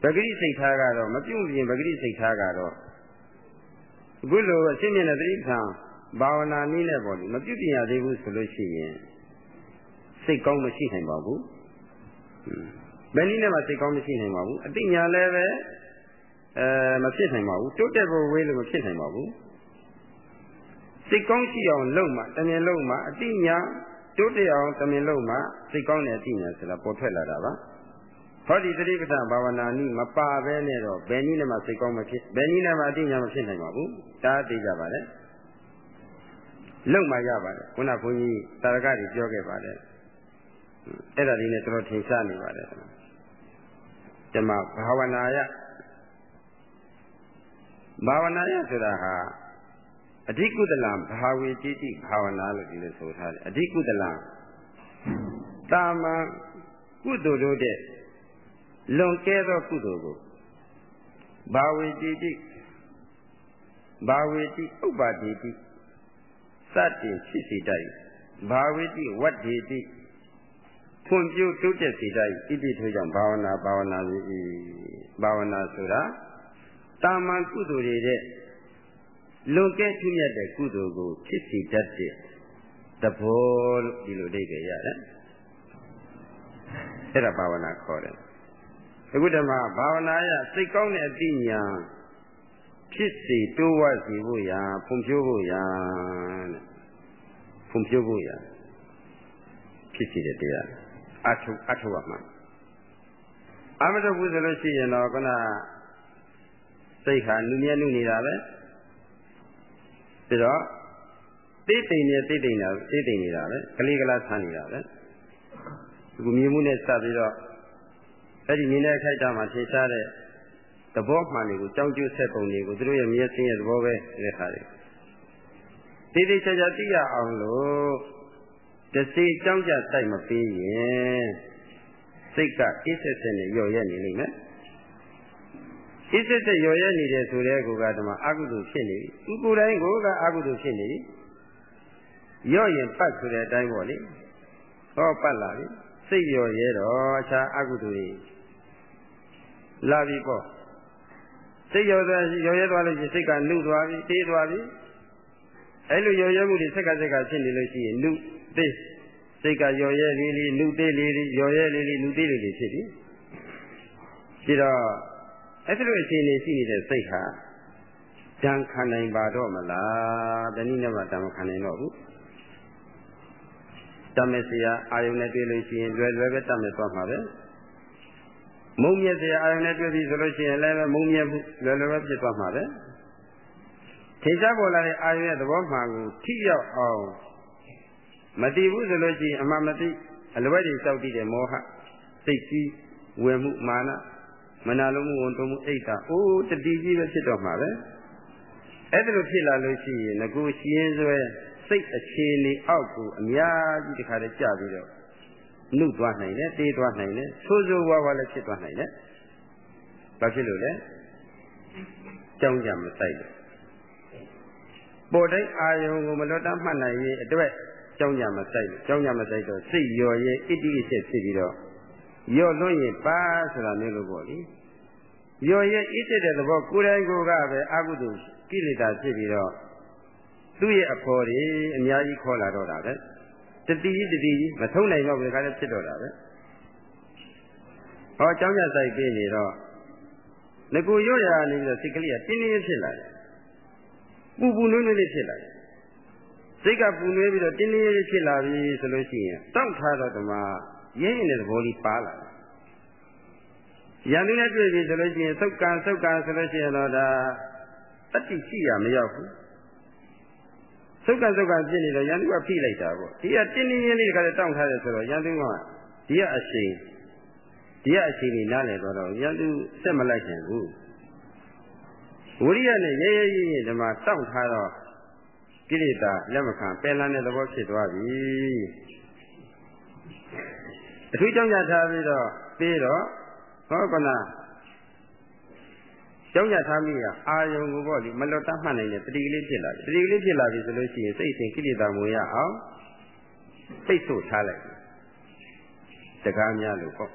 ပဂရိစိတ်ထားကတော့မပြုံ့ပြင်ပဂရိစိတ်ထားကတော့အခုလိုအရှင်းမြင်တဲ့သတိပ္ပံဘာဝနာနည်းနဲ့ပေါ့လေမပြုပြင်ရသေးဘူးဆိုလို့ရှိရင်စိတ်ကောင်းမရှိနိုင်ပါဘူး ဘယ်နည်းနဲ့မှစိတ်ကောင်းမရှိနိုင်ပါဘူးအတိညာလည်းပဲအဲမဖြစ်နိုင်ပါဘူးတိုးတက်ဖို့ဝေးလို့မဖြစ်နိုင်ပါဘူးစိတ်ကောင်းရှိအောင်လုပ်မှတမြင်လုပ်မှအတိညာတိုးတက်အောင်တမြင်လုပ်မှစိတ်ကောင်းတဲ့အတိညာဆိုတာပေါ်ထွက်လာတာပါဟောဒီသတိပဋ္ဌာန်ဘာဝနာနည်းမပါဘဲနဲ့တော့ဘယ်နည်းနဲ့မှစိတ်ကောင်းမဖြစ်ဘယ်နည်းနဲ့မှအတိညာမဖြစ်နိုင်ပါဘူးဒါသိကြပါလေလုံမှရပါတယ်ခုနဘုန်းကြီးတာရကတွေပြောခဲ့ပါတယ်အဲ့ဒါလေးနဲ့တော်တော်ထင်ရှားနေပါတယ် ဓမ္မဘာဝနာယဘာဝနာယဆိုတာဟာအဓိကုသလံဘာဝေတိတိဘာဝနာလို့ဒီလိုဆိုထားတယ်အဓိကုသလံတာမန်ကုသိုလ်တို့တဲ့လွန်ကဲသောကုသိုလ်ကိုဘာဝေတိတိဘာဝေတိဥပ္ပါတိတိစတင်ဖြစ်စေတတ်ဘာဝေတိဝတ္တေတိ ဖွံ့ဖြိုးတိုးတက်စေတတ်ဣတိထိုကြောင့်ဘာဝနာဘာဝနာဤဘာဝနာဆိုတာတာမန်ကုသိုလ်တွေတဲ့လွန်ကဲထူးမြတ်တဲ့ကုသိုလ်ကိုဖြစ်စေတတ်တဲ့သဘောလို့ဒီလိုအဓိပ္ပာယ်ရတယ်အဲ့ဒါဘာဝနာခေါ်တယ်အခုဓမ္မဘာဝနာရစိတ်ကောင်းတဲ့အတိညာဖြစ်စေတိုးဝစေဖို့ရာဖွံ့ဖြိုးဖို့ရာတဲ့ဖွံ့ဖြိုးဖို့ရာဖြစ်စေတဲ့တရား အထုအထုရမှာအမတုဘူးဆိုလို့ရှိရင်တော့ခုနစိတ်ခါနုမြဲနုနေတာပဲပြီးတော့တိတ်တိမ်နေတိတ်တိမ်နေတာတိတ်တိမ်နေတာပဲကလေးကလားဆန်းနေတာပဲဒီမြင်မှုနဲ့စပ်ပြီးတော့အဲ့ဒီမြင်တဲ့အခိုက်အတန့်မှာထင်ရှားတဲ့သဘောမှန်တွေကိုကြောင်းကျိုးဆက်ပုံတွေကိုသူတို့ရဲ့မျက်စိရဲ့သဘောပဲတဲ့ခါတွေတိတိကျကျသိရအောင်လို့ တစေကြောင်းကြတိုက်မပေးရင်စိတ်ကအိစက်စက်နဲ့ရော်ရဲနေလိမ့်မယ်အိစက်စက်ရော်ရဲနေတဲ့ဆိုတဲ့ကောကဓမ္မအကုသိုလ်ဖြစ်နေပြီသူကိုယ်တိုင်ကိုကအကုသိုလ်ဖြစ်နေပြီရော့ရင်ပတ်ဆိုတဲ့အတိုင်းပေါ့လေဟောပတ်လာပြီစိတ်ရော်ရဲတော့အခြားအကုသိုလ်တွေလာပြီပေါ့စိတ်ရောသွားရောရဲသွားလို့ရှိရင်စိတ်ကနှုတ်သွားပြီတေးသွားပြီအဲ့လိုရောရဲမှုတွေစက်ကစက်ကဖြစ်နေလို့ရှိရင်နှုတ် တေးစိတ်ကရောရဲလေးလေးနှုတ်တေးလေးလေးရောရဲလေးလေးနှုတ်တေးလေးလေးဖြစ်ပြီပြီးတော့အဲ့ဒီလိုအခြေအနေရှိနေတဲ့စိတ်ဟာတန်ခံနိုင်ပါတော့မလားတနည်းနဲ့မှတန်မခံနိုင်တော့ဘူးတမက်စရာအာယုန်နဲ့တွေ့လို့ရှိရင်လွယ်လွယ်ပဲတမက်သွားမှာပဲမုံမြက်စရာအာရုံနဲ့တွေ့ပြီဆိုလို့ရှိရင်လည်းမုံမြက်မှုလွယ်လွယ်ပဲဖြစ်သွားမှာပဲထင်ရှားပေါ်လာတဲ့အာရုံရဲ့သဘောမှန်ကိုထိရောက်အောင် မတည်ဘူးဆိုလို့ရှိရင်အမှန်မသိအလွယ်တွေစောက်တည်တဲ့မောဟစိတ်ကြီးဝယ်မှုမာနမနာလိုမှုဝန်တုံမှုအိတ်တာအိုးတတိကြီးပဲဖြစ်တော့မှာပဲအဲ့ဒါလိုဖြစ်လာလို့ရှိရင်ငကိုရှင်းစွဲစိတ်အခြေအနေအောက်ကိုအများကြီးတခါတည်းကြာပြီးတော့နှုတ်သွားနိုင်တယ်တေးသွားနိုင်တယ်ဆိုးဆိုးဝါးဝါလည်းဖြစ်သွားနိုင်တယ်ဘာဖြစ်လို့လဲကြောင်းကြမဆိုင်လို့ပေါ်တိုင်းအာယုံကိုမလွတ်တမ်းမှတ်နိုင်ရင်အတွက် ကြောင်းညမဆိုင်ကြောင်းညမဆိုင်တော့စိတ်လျော်ရဲအတ္တိအချက်ဖြစ်ပြီးတော့လျော့လွန့်ရင်ပါဆိုတာမျိုးလိုပေါ့လေလျော်ရဲအတ္တိတဲ့သဘောကိုယ်တိုင်ကိုယ်ကပဲအကုသိုလ်ကိလေသာဖြစ်ပြီးတော့သူ့ရဲ့အဖော်တွေအများကြီးခေါ်လာတော့တာပဲတတိတတိမဆုံးနိုင်တော့ဘယ်ကလည်းဖြစ်တော့တာပဲဟောကြောင်းညဆိုင်ပြီးနေတော့ငကိုရွရနေပြီးတော့စိတ်ကလေးကတင်းတင်းဖြစ်လာတယ်ပူပူနွေ့နွေ့လေးဖြစ်လာတယ် စိတ်ကပူနွေးပြီးတော့တင်းတင်းလေးဖြစ်လာပြီဆိုလို့ရှိရင်တောက်ထားတော့ဓမ္မရင်းနေတဲ့သဘောလေးပါလာတယ်ရန်သူနဲ့တွေ့ပြီဆိုလို့ရှိရင်သုတ်ကံသုတ်ကံဆိုလို့ရှိရင်တော့ဒါတတိရှိရမရောက်ဘူးသုတ်ကံသုတ်ကံဖြစ်နေတော့ရန်သူကဖိလိုက်တာပေါ့ဒီကတင်းတင်းရင်းလေးကလည်းတောင့်ထားတယ်ဆိုတော့ရန်သူကဒီကအရှိန်ဒီကအရှိန်ကြီးနားလည်တော့တော့ရန်သူစက်မလိုက်ချင်ဘူးဝိရိယနဲ့ရဲရဲရဲရဲဓမ္မတောင့်ထားတော့ ကိလေသာလက်မခံပယ်လန်းတဲ့သဘောဖြစ်သွားပြီအထူးကြောင့်ရထားပြီးတော့ပြီးတော့ဟောကနာကျောင်းရထားမိရအာယုံကိုပေါ့ဒီမလွတ်တတ်မှတ်နိုင်တဲ့တတိကလေးဖြစ်လာတယ်တတိကလေးဖြစ်လာပြီဆိုလို့ရှိရင်စိတ်ရှင်ကိလေသာမဝင်ရအောင်စိတ်ဆို့ထားလိုက်တကားများလို့ပေါ့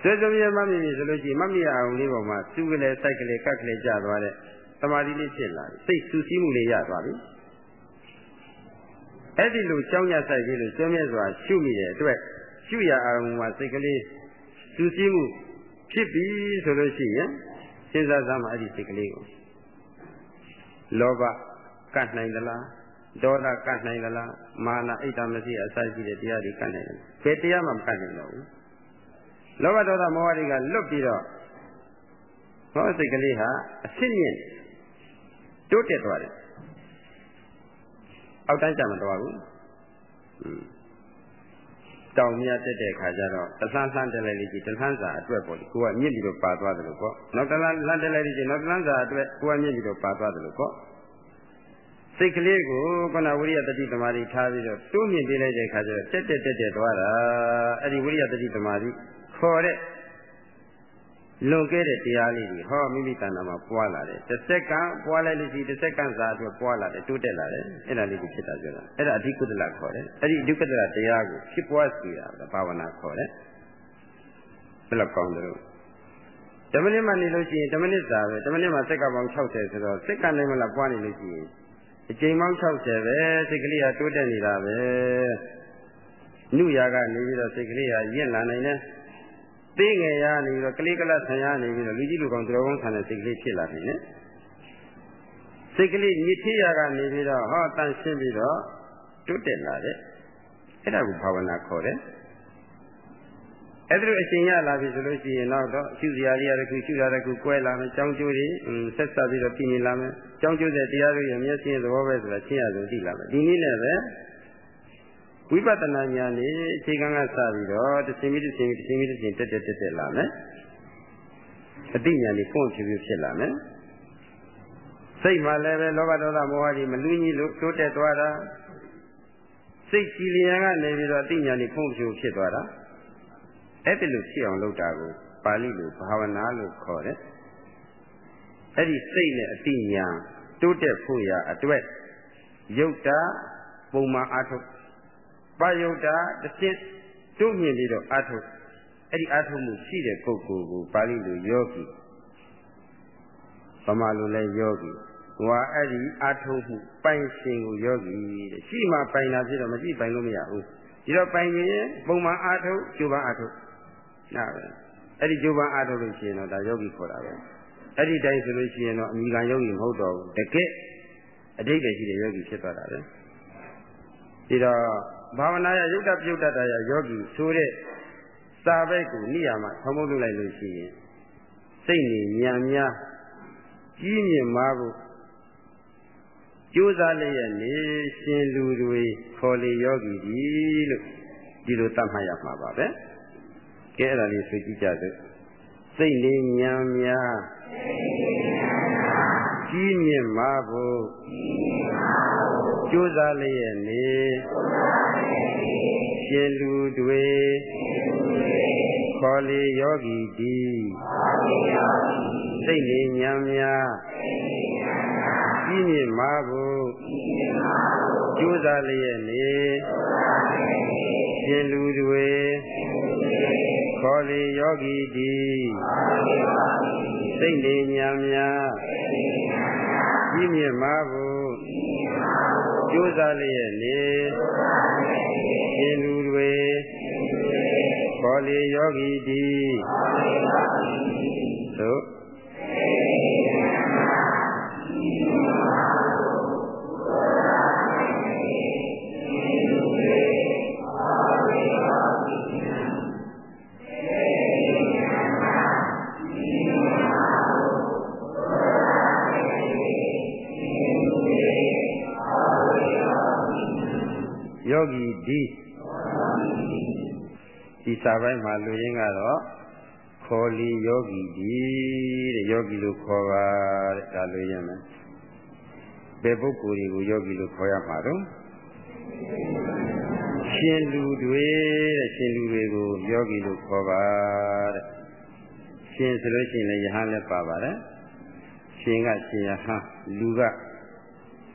ဆွေစုံရမမြင်ပြီဆိုလို့ရှိရင်မမြင်အောင်လေးပေါ်မှာစူးကလေးစိုက်ကလေးကက်ကလေးကျသွားတဲ့ တမာတိလေးဖြစ်လာပြီစိတ်စူးစီးမှုလေးရသွားပြီအဲ့ဒီလိုကြောင်းရဆိုင်ပြီးလို့ကျွမ်းမြဲစွာရှုမိတဲ့အတွက်ရှုရအောင်မှာစိတ်ကလေးစူးစီးမှုဖြစ်ပြီဆိုလို့ရှိရင်စဉ်းစားစမ်းပါအဲ့ဒီစိတ်ကလေးကိုလောဘကတ်နိုင်သလားဒေါသကတ်နိုင်သလားမာနအိတ်တမရှိအစရှိတဲ့တရားတွေကတ်နိုင်တယ်ဘယ်တရားမှမကတ်နိုင်တော့ဘူးလောဘဒေါသမောဟတွေကလွတ်ပြီးတော့ဟောစိတ်ကလေးဟာအစစ်မြင့် တိုးတက်သွားတယ်အောက်တိုင်းကြမတော်ဘူးတောင်မြတ်တက်တဲ့ခါကျတော့တလှမ်းလှမ်းတက်လိုက်လိမ့်ကြီးတလှမ်းစာအတွက်ပေါ့ကိုကမြင့်ပြီးတော့ပါသွားတယ်လို့ပေါ့နောက်တလှမ်းလှမ်းတက်လိုက်လိမ့်ကြီးနောက်တလှမ်းစာအတွက်ကိုကမြင့်ပြီးတော့ပါသွားတယ်လို့ပေါ့စိတ်ကလေးကိုကနဝိရိယတတိသမารီထားပြီးတော့တိုးမြင့်ပေးလိုက်တဲ့ခါကျတော့တက်တက်တက်တက်သွားတာအဲ့ဒီဝိရိယတတိသမารီခေါ်တဲ့ လွန်ခဲ့တဲ့တရားလေးတွေဟောမိမိတဏ္ဍာမှာပွားလာတယ်တစ်စက္ကန့်ပွားလိုက်လို့ရှိတစ်စက္ကန့်စာအတွက်ပွားလာတယ်တိုးတက်လာတယ်အဲ့ဒါလေးကိုဖြစ်တာပြောတာအဲ့ဒါအဓိကုသလခေါ်တယ်အဲ့ဒီအဓိကုသလတရားကိုဖြစ်ပွားစေတာဘာဝနာခေါ်တယ်ဘယ်လောက်ကောင်းတယ်လို့ဓမ္မနစ်မှနေလို့ရှိရင်ဓမ္မနစ်စာပဲဓမ္မနစ်မှာစက္ကပေါင်း60ဆိုတော့စက္ကနိုင်မလားပွားနေလို့ရှိရင်အချိန်ပေါင်း60ပဲစိတ်ကလေးကတိုးတက်နေတာပဲနုရာကနေပြီးတော့စိတ်ကလေးကရင့်လာနိုင်တယ် သေးငယ်ရနေပြီးတော့ကလေးကလဆံရနေပြီးတော့လူကြီးလူကောင်သူတော်ကောင်းဆံတဲ့စိတ်ကလေးဖြစ်လာနေတယ်စိတ်ကလေးညစ်ထေးရကနေပြီးတော့ဟောတန်ရှင်းပြီးတော့တိုးတက်လာတယ်အဲ့ဒါကိုဘာဝနာခေါ်တယ်အဲ့ဒါလိုအရှင်ရလာပြီဆိုလို့ရှိရင်တော့ရှုစရာတွေရခုရှုတာတခုကွဲလာမယ်ကြောင်းကျိုးတွေဆက်ဆက်ပြီးတော့ပြင်းနေလာမယ်ကြောင်းကျိုးတဲ့တရားတွေရဲ့မျက်စိရဲ့သဘောပဲဆိုတာရှင်းရဆုံးသိလာမယ်ဒီနည်းနဲ့ပဲ ဝိပဿနာဉာဏ်နေအချိန်ကစပြီးတော့တစ်ချိန်ပြီးတစ်ချိန်တစ်ချိန်ပြီးတစ်ချိန်တက်တက်တက်တက်လာမယ်အတိညာဉ်ကိုပွင့်ပြီးဖြစ်လာမယ်စိတ်မှလည်းပဲလောဘဒေါသမောဟတွေမလူညီလို့တိုးတက်သွားတာစိတ်ကြည်လျင်ကနေပြီးတော့အတိညာဉ်ကိုပွင့်ပြီးဖြစ်သွားတာအဲ့ဒီလိုဖြစ်အောင်လုပ်တာကိုပါဠိလိုဘာဝနာလို့ခေါ်တယ်အဲ့ဒီစိတ်နဲ့အတိညာဉ်တိုးတက်ဖို့ရာအတွက်ယုတ်တာပုံမှန်အထုတ် ပါယုတ်တာတစ်စစ်တို့မြင်ပြီးတော့အာထုတ်အဲ့ဒီအာထုတ်မှုရှိတဲ့ပုဂ္ဂိုလ်ကိုပါဠိလိုယောဂီဗမာလိုလဲယောဂီဟွာအဲ့ဒီအာထုတ်မှုပိုင်ရှင်ကိုယောဂီတဲ့ရှိမှပိုင်တာဖြစ်တော့မရှိပိုင်လို့မရဘူးဒီတော့ပိုင်ရင်ပုံမှန်အာထုတ်ကျိုးပန်းအာထုတ်နားပဲအဲ့ဒီကျိုးပန်းအာထုတ်လို့ရှိရင်တော့ဒါယောဂီခေါ်တာပဲအဲ့ဒီတိုင်းဆိုလို့ရှိရင်တော့အမိခံယောဂီမဟုတ်တော့ဘူးတကယ်အတိတ်ပဲရှိတဲ့ယောဂီဖြစ်သွားတာပဲဒီတော့ ဘာဝနာရယုတ်တပြုတ်တတရယောဂီဆိုတဲ့စာဘက်ကိုနိယာမဆောင်းမလုပ်လိုက်လို့ရှိရင်စိတ်နေဉာဏ်များကြီးမြင့်မှာဖို့ကြိုးစားလျက်နေရှင်လူတွေခေါ်လေယောဂီဒီလို့ဒီလိုသတ်မှတ်ရမှာပါပဲကဲအဲ့ဒါလေးဆိုကြည့်ကြစို့စိတ်နေဉာဏ်များကြီးမြင့်မှာဖို့ကြိုးစားလျက်နေ ရှင်လူတွေခေါ်လေယောဂီတီစိတ်နေဉာဏ်များကြီးမြင့်မှာကိုကြိုးစားလျက်နေရှင်လူတွေခေါ်လေယောဂီတီစိတ်နေဉာဏ်များကြီးမြင့်မှာကိုကြိုးစားလျက်နေရှင်လူတွေခေါ် လေယောဂီတိသို့ယောဂီဒီဒီ စာပိုင်းမှာလူရင်းကတော့ခေါ်လီယောဂီဒီတဲ့ယောဂီလို့ခေါ်ပါတဲ့ဒါလူရင်းမယ်ဘယ်ပုဂ္ဂိုလ်တွေကိုယောဂီလို့ခေါ်ရမှာတော့ရှင်လူတွေတဲ့ရှင်လူတွေကိုယောဂီလို့ခေါ်ပါတဲ့ရှင်ဆိုလို့ရှိရင်လည်းယဟန်လည်းပါပါတယ်ရှင်ကရှင်ယဟန်လူက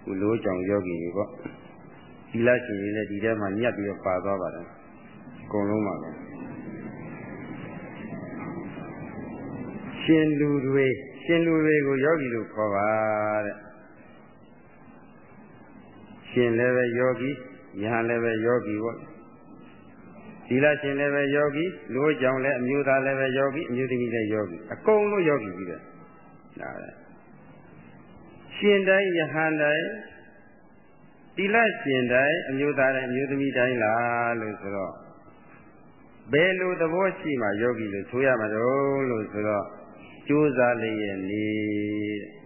ကုလိုးကြောင့်ယောဂီတွေပေါ့သီလရှင်တွေလည်းဒီထဲမှာညက်ပြီးတော့ပါသွားပါတယ်အကုန်လုံးပါပဲ ရှင်လူတွေရှင်လူတွေကိုယောဂီလို့ခေါ်ပါတဲ့ရှင်လည်းပဲယောဂီယဟန်လည်းပဲယောဂီပေါ့သီလရှင်လည်းပဲယောဂီလူကြောင့်လည်းအမျိုးသားလည်းပဲယောဂီအမျိုးသမီးလည်းယောဂီအကုန်လုံးယောဂီကြီးပဲဒါပဲရှင်တိုင်းယဟန်တိုင်းတိလရှင်တိုင်းအမျိုးသားတိုင်းအမျိုးသမီးတိုင်းလားလို့ဆိုတော့ဘယ်လိုသဘောရှိမှယောဂီလို့ဆိုရမှာတော့လို့ဆိုတော့ ကြိုးစားလျက်နေ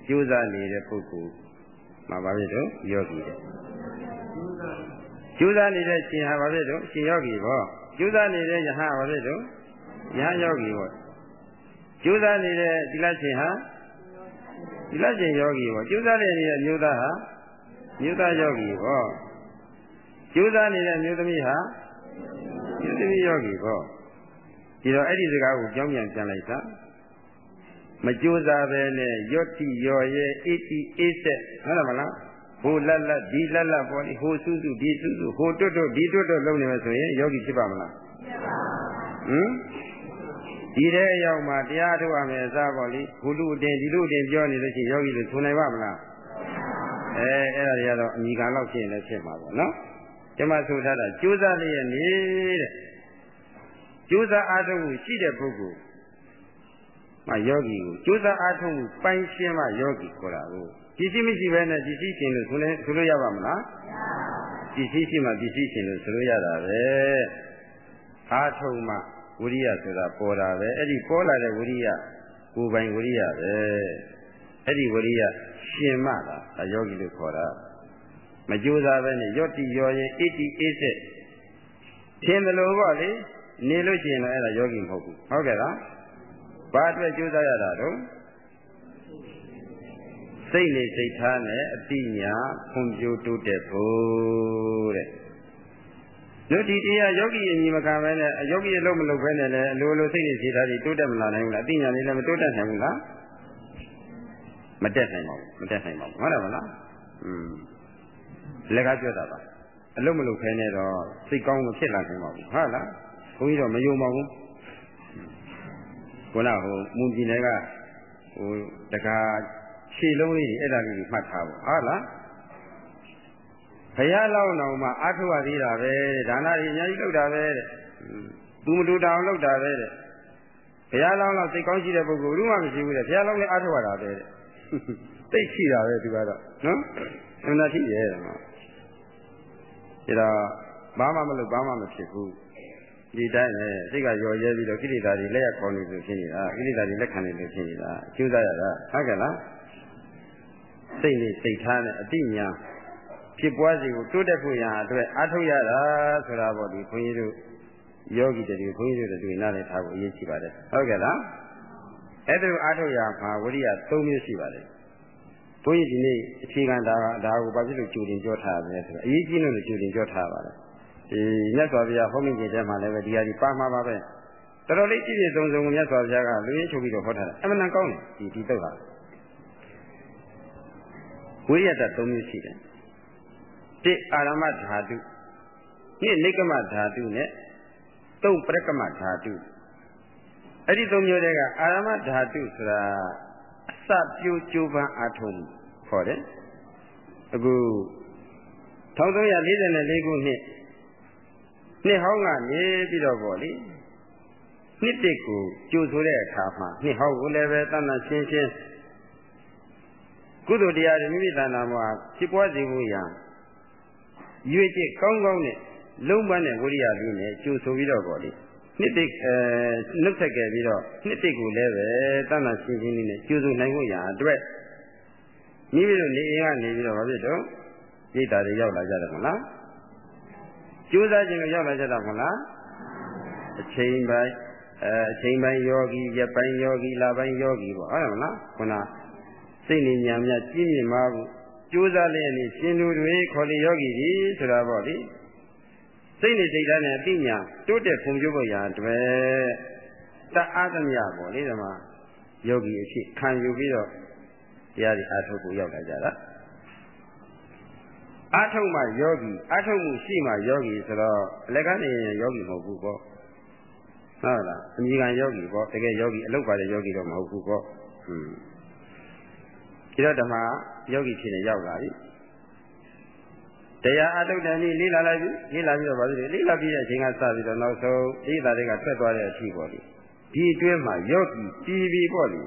ကြိုးစားနေတဲ့ပုဂ္ဂိုလ်မှာပါပြီတော့ယောဂီတဲ့ကြိုးစားနေတဲ့ရှင်ဟာပါပြီတော့ရှင်ယောဂီပေါ့ကြိုးစားနေတဲ့ယဟန်ပါပြီတော့ယဟန်ယောဂီပေါ့ကြိုးစားနေတဲ့တိလရှင်ဟာတိလရှင်ယောဂီပေါ့ကြိုးစားနေတဲ့မျိုးသားဟာမြို့သားယောဂီဟောကျိုးစားနေတဲ့မြို့သမီးဟာမြို့သမီးယောဂီဟောဒီတော့အဲ့ဒီစကားကိုကြောင်းပြန်ပြန်လိုက်တာ မကြိုးစားပဲနဲ့ယော့တိယောရဲ့အေတိအေးဆက်ဟုတ်လားမလားဟိုလက်လက်ဒီလက်လက်ပေါ်ဒီဟိုစုစုဒီစုစုဟိုတွတ်တွတ်ဒီတွတ်တွတ်လုံးနေမယ်ဆိုရင်ယောဂီဖြစ်ပါမလားဖြစ်ပါဘူးဟမ်ဒီတဲ့အရောက်မှာတရားထုတ်ရမယ်အစားပေါ့လေဘုလူအတင်ဒီလိုအတင်ပြောနေလို့ရှိရင်ယောဂီလို့ဆိုနိုင်ပါမလားအဲအဲ့ဒါတွေကတော့အမိခံလောက်ဖြစ်ရင်လည်းဖြစ်မှာပေါ့နော်ကျမဆိုထားတာကြိုးစားလျက်နေတဲ့ကြိုးစားအားထုတ်မှုရှိတဲ့ပုဂ္ဂိုလ် မယောဂီကိုကြိုးစားအားထုတ်မှုပိုင်ရှင်းမှယောဂီခေါ်တာကိုပစ္စည်းမရှိဘဲနဲ့ပစ္စည်းရှင်လို့ဆိုလဲဆိုလို့ရပါမလားပစ္စည်းရှိမှပစ္စည်းရှင်လို့ဆိုလို့ရတာပဲအားထုတ်မှဝိရိယဆိုတာပေါ်တာပဲအဲ့ဒီပေါ်လာတဲ့ဝိရိယကိုယ်ပိုင်ဝိရိယပဲအဲ့ဒီဝိရိယရှင်မတာဒါယောဂီလို့ခေါ်တာမကြိုးစားပဲနဲ့ယောတိယောရင်ဣတိဣစေထင်တယ်လို့ပေါ့လေနေလို့ရှိရင်လည်းအဲ့ဒါယောဂီမဟုတ်ဘူးဟုတ်ကဲ့လား ဘာအတွက်ကြိုးစားရတာတော့စိတ်နဲ့စိတ်ထားနဲ့အတိညာဖွံ့ဖြိုးတိုးတက်ဖို့တဲ့တို့ဒီတရားယောဂီအညီမခံပဲနဲ့ယောဂီအလုံးမလုပ်ပဲနဲ့လည်းအလိုလိုစိတ်နဲ့စိတ်ထားပြီးတိုးတက်မလာနိုင်ဘူးလားအတိညာလေးလည်းမတိုးတက်နိုင်ဘူးလားမတက်နိုင်ပါဘူးမတက်နိုင်ပါဘူးဟုတ်တယ်မလားอืมလက်ကပြောတာပါအလုံးမလုံးခဲနေတော့စိတ်ကောင်းမဖြစ်လာနိုင်ပါဘူးဟုတ်လားဘုန်းကြီးတော့မယုံပါဘူး ခုနကဟိုမွန်ပြည်နယ်ကဟိုတကားခြေလုံးလေးအဲ့ဒါလေးကိုမှတ်ထားပါဟုတ်လားဘုရားလောက်အောင်မှအာထုရသေးတာပဲဒါနတွေအများကြီးလုပ်တာပဲတဲ့သူမတူတောင်လုပ်တာပဲတဲ့ဘုရားလောင်းလောက်စိတ်ကောင်းရှိတဲ့ပုဂ္ဂိုလ်ဘယ်သူမှမရှိဘူးတဲ့ဘုရားလောင်းလည်းအာထုရတာပဲတဲ့သိရှိတာပဲသူကတော့နော်အမှန်ရှိရဲ့မှာဒါတော့ဘာမှမလုပ်ဘာမှမဖြစ်ဘူး ဒီတိုင်းပဲစိတ်ကရော်ရဲပြီးတော့ကိလေသာတွေလက်ရခေါ်နေလို့ဖြစ်နေတာကိလေသာတွေလက်ခံနေလို့ဖြစ်နေတာအကျိုးစားရတာဟုတ်ကဲ့လားစိတ်နဲ့စိတ်ထားနဲ့အတိညာဖြစ်ပွားစီကိုတိုးတက်ဖို့ရန်အတွက်အားထုတ်ရတာဆိုတာပေါ့ဒီခွန်ကြီးတို့ယောဂီတွေခွန်ကြီးတို့တွေနားလည်ထားဖို့အရေးကြီးပါတယ်ဟုတ်ကဲ့လားအဲ့ဒါအားထုတ်ရမှာဝိရိယ၃မျိုးရှိပါတယ်ဘုန်းကြီးဒီနေ့အခြေခံဒါဒါကိုဘာဖြစ်လို့ကြိုတင်ပြောထားရမလဲဆိုတော့အရေးကြီးလို့ကြိုတင်ပြောထားပါတယ် ဒီမြတ်စွာဘုရားဟောမိခြင်းထဲမှာလည်းပဲဒီဟာဒီပါမှာပါပဲတော်တော်လေးပြည့်ပြည့်စုံစုံမြတ်စွာဘုရားကလူရင်းချုပ်ပြီးတော့ဟောထားတယ်အမှန်တန်ကောင်းတယ်ဒီဒီတော့ဟာဝိရိယတ၃မျိုးရှိတယ်တိအာရမဓာတုနှစ်နိကမဓာတုနဲ့သုံးပရကမဓာတုအဲ့ဒီသုံးမျိုးတွေကအာရမဓာတုဆိုတာအစပြိုးကြိုးပမ်းအားထုတ်ခေါ်တယ်အခု1344ခုနှစ် နှစ်ဟောင်းကနေပြီးတော့ပေါ့လေနှစ်တစ်ကိုကြိုဆိုတဲ့အခါမှာနှစ်ဟောင်းကိုလည်းပဲတဏ္ဍရှင်းရှင်းကုသိုလ်တရားတွေမိမိတဏ္ဍာမှာဖြစ်ပွားစေဖို့ရန်ရွေ့ကျစ်ကောင်းကောင်းနဲ့လုံးပန်းတဲ့ဝိရိယလေးနဲ့ကြိုဆိုပြီးတော့ပေါ့လေနှစ်တိအဲနှုတ်ဆက်ခဲ့ပြီးတော့နှစ်တိကိုလည်းပဲတဏ္ဍရှင်းရှင်းလေးနဲ့ကြိုဆိုနိုင်ဖို့ရန်အတွက်မိမိတို့နေအိမ်ကနေပြီးတော့ဘာဖြစ်တော့ရိတ်တာတွေရောက်လာကြတယ်မလား ကြိုးစားခြင်းလို့ရောက်လာကြတာမဟုတ်လားအချိန်ပိုင်းအဲအချိန်ပိုင်းယောဂီရက်ပိုင်းယောဂီလပိုင်းယောဂီပေါ့ဟုတ်တယ်မလားခုနစိတ်ဉာဏ်များကြီးမြင့်မှာဘူးကြိုးစားလျက်နဲ့ရှင်လူတွေခေါ်လေယောဂီတွေဆိုတာပေါ့လေစိတ်နဲ့စိတ်ဓာတ်နဲ့အသိဉာဏ်တိုးတက်ဖွံ့ဖြိုးဖို့ရာအတွက်တအားသမျှပေါ့လေဒီမှာယောဂီအဖြစ်ခံယူပြီးတော့တရားတွေအားထုတ်ဖို့ရောက်လာကြတာ အားထုတ်မှယောဂီအားထုတ်မှုရှိမှယောဂီဆိုတော့အလကနေယောဂီမဟုတ်ဘူးပေါ့ဟုတ်လားအမိခံယောဂီပေါ့တကယ်ယောဂီအလုတ်ပါတဲ့ယောဂီတော့မဟုတ်ဘူးပေါ့ဟွန်းဒီတော့ဓမ္မယောဂီဖြစ်နေရောက်လာပြီတရားအထုတ်တယ်นี่လေးလာလိုက်ပြီလေးလာပြီးတော့ဗာပြီလေးလာပြီးတဲ့အချိန်ကစပြီးတော့နောက်ဆုံးဣဒ္ဓတွေကထွက်သွားတဲ့အထိပေါ့လေဒီအတွင်းမှာယောဂီပြည်ပြီးပေါ့လေ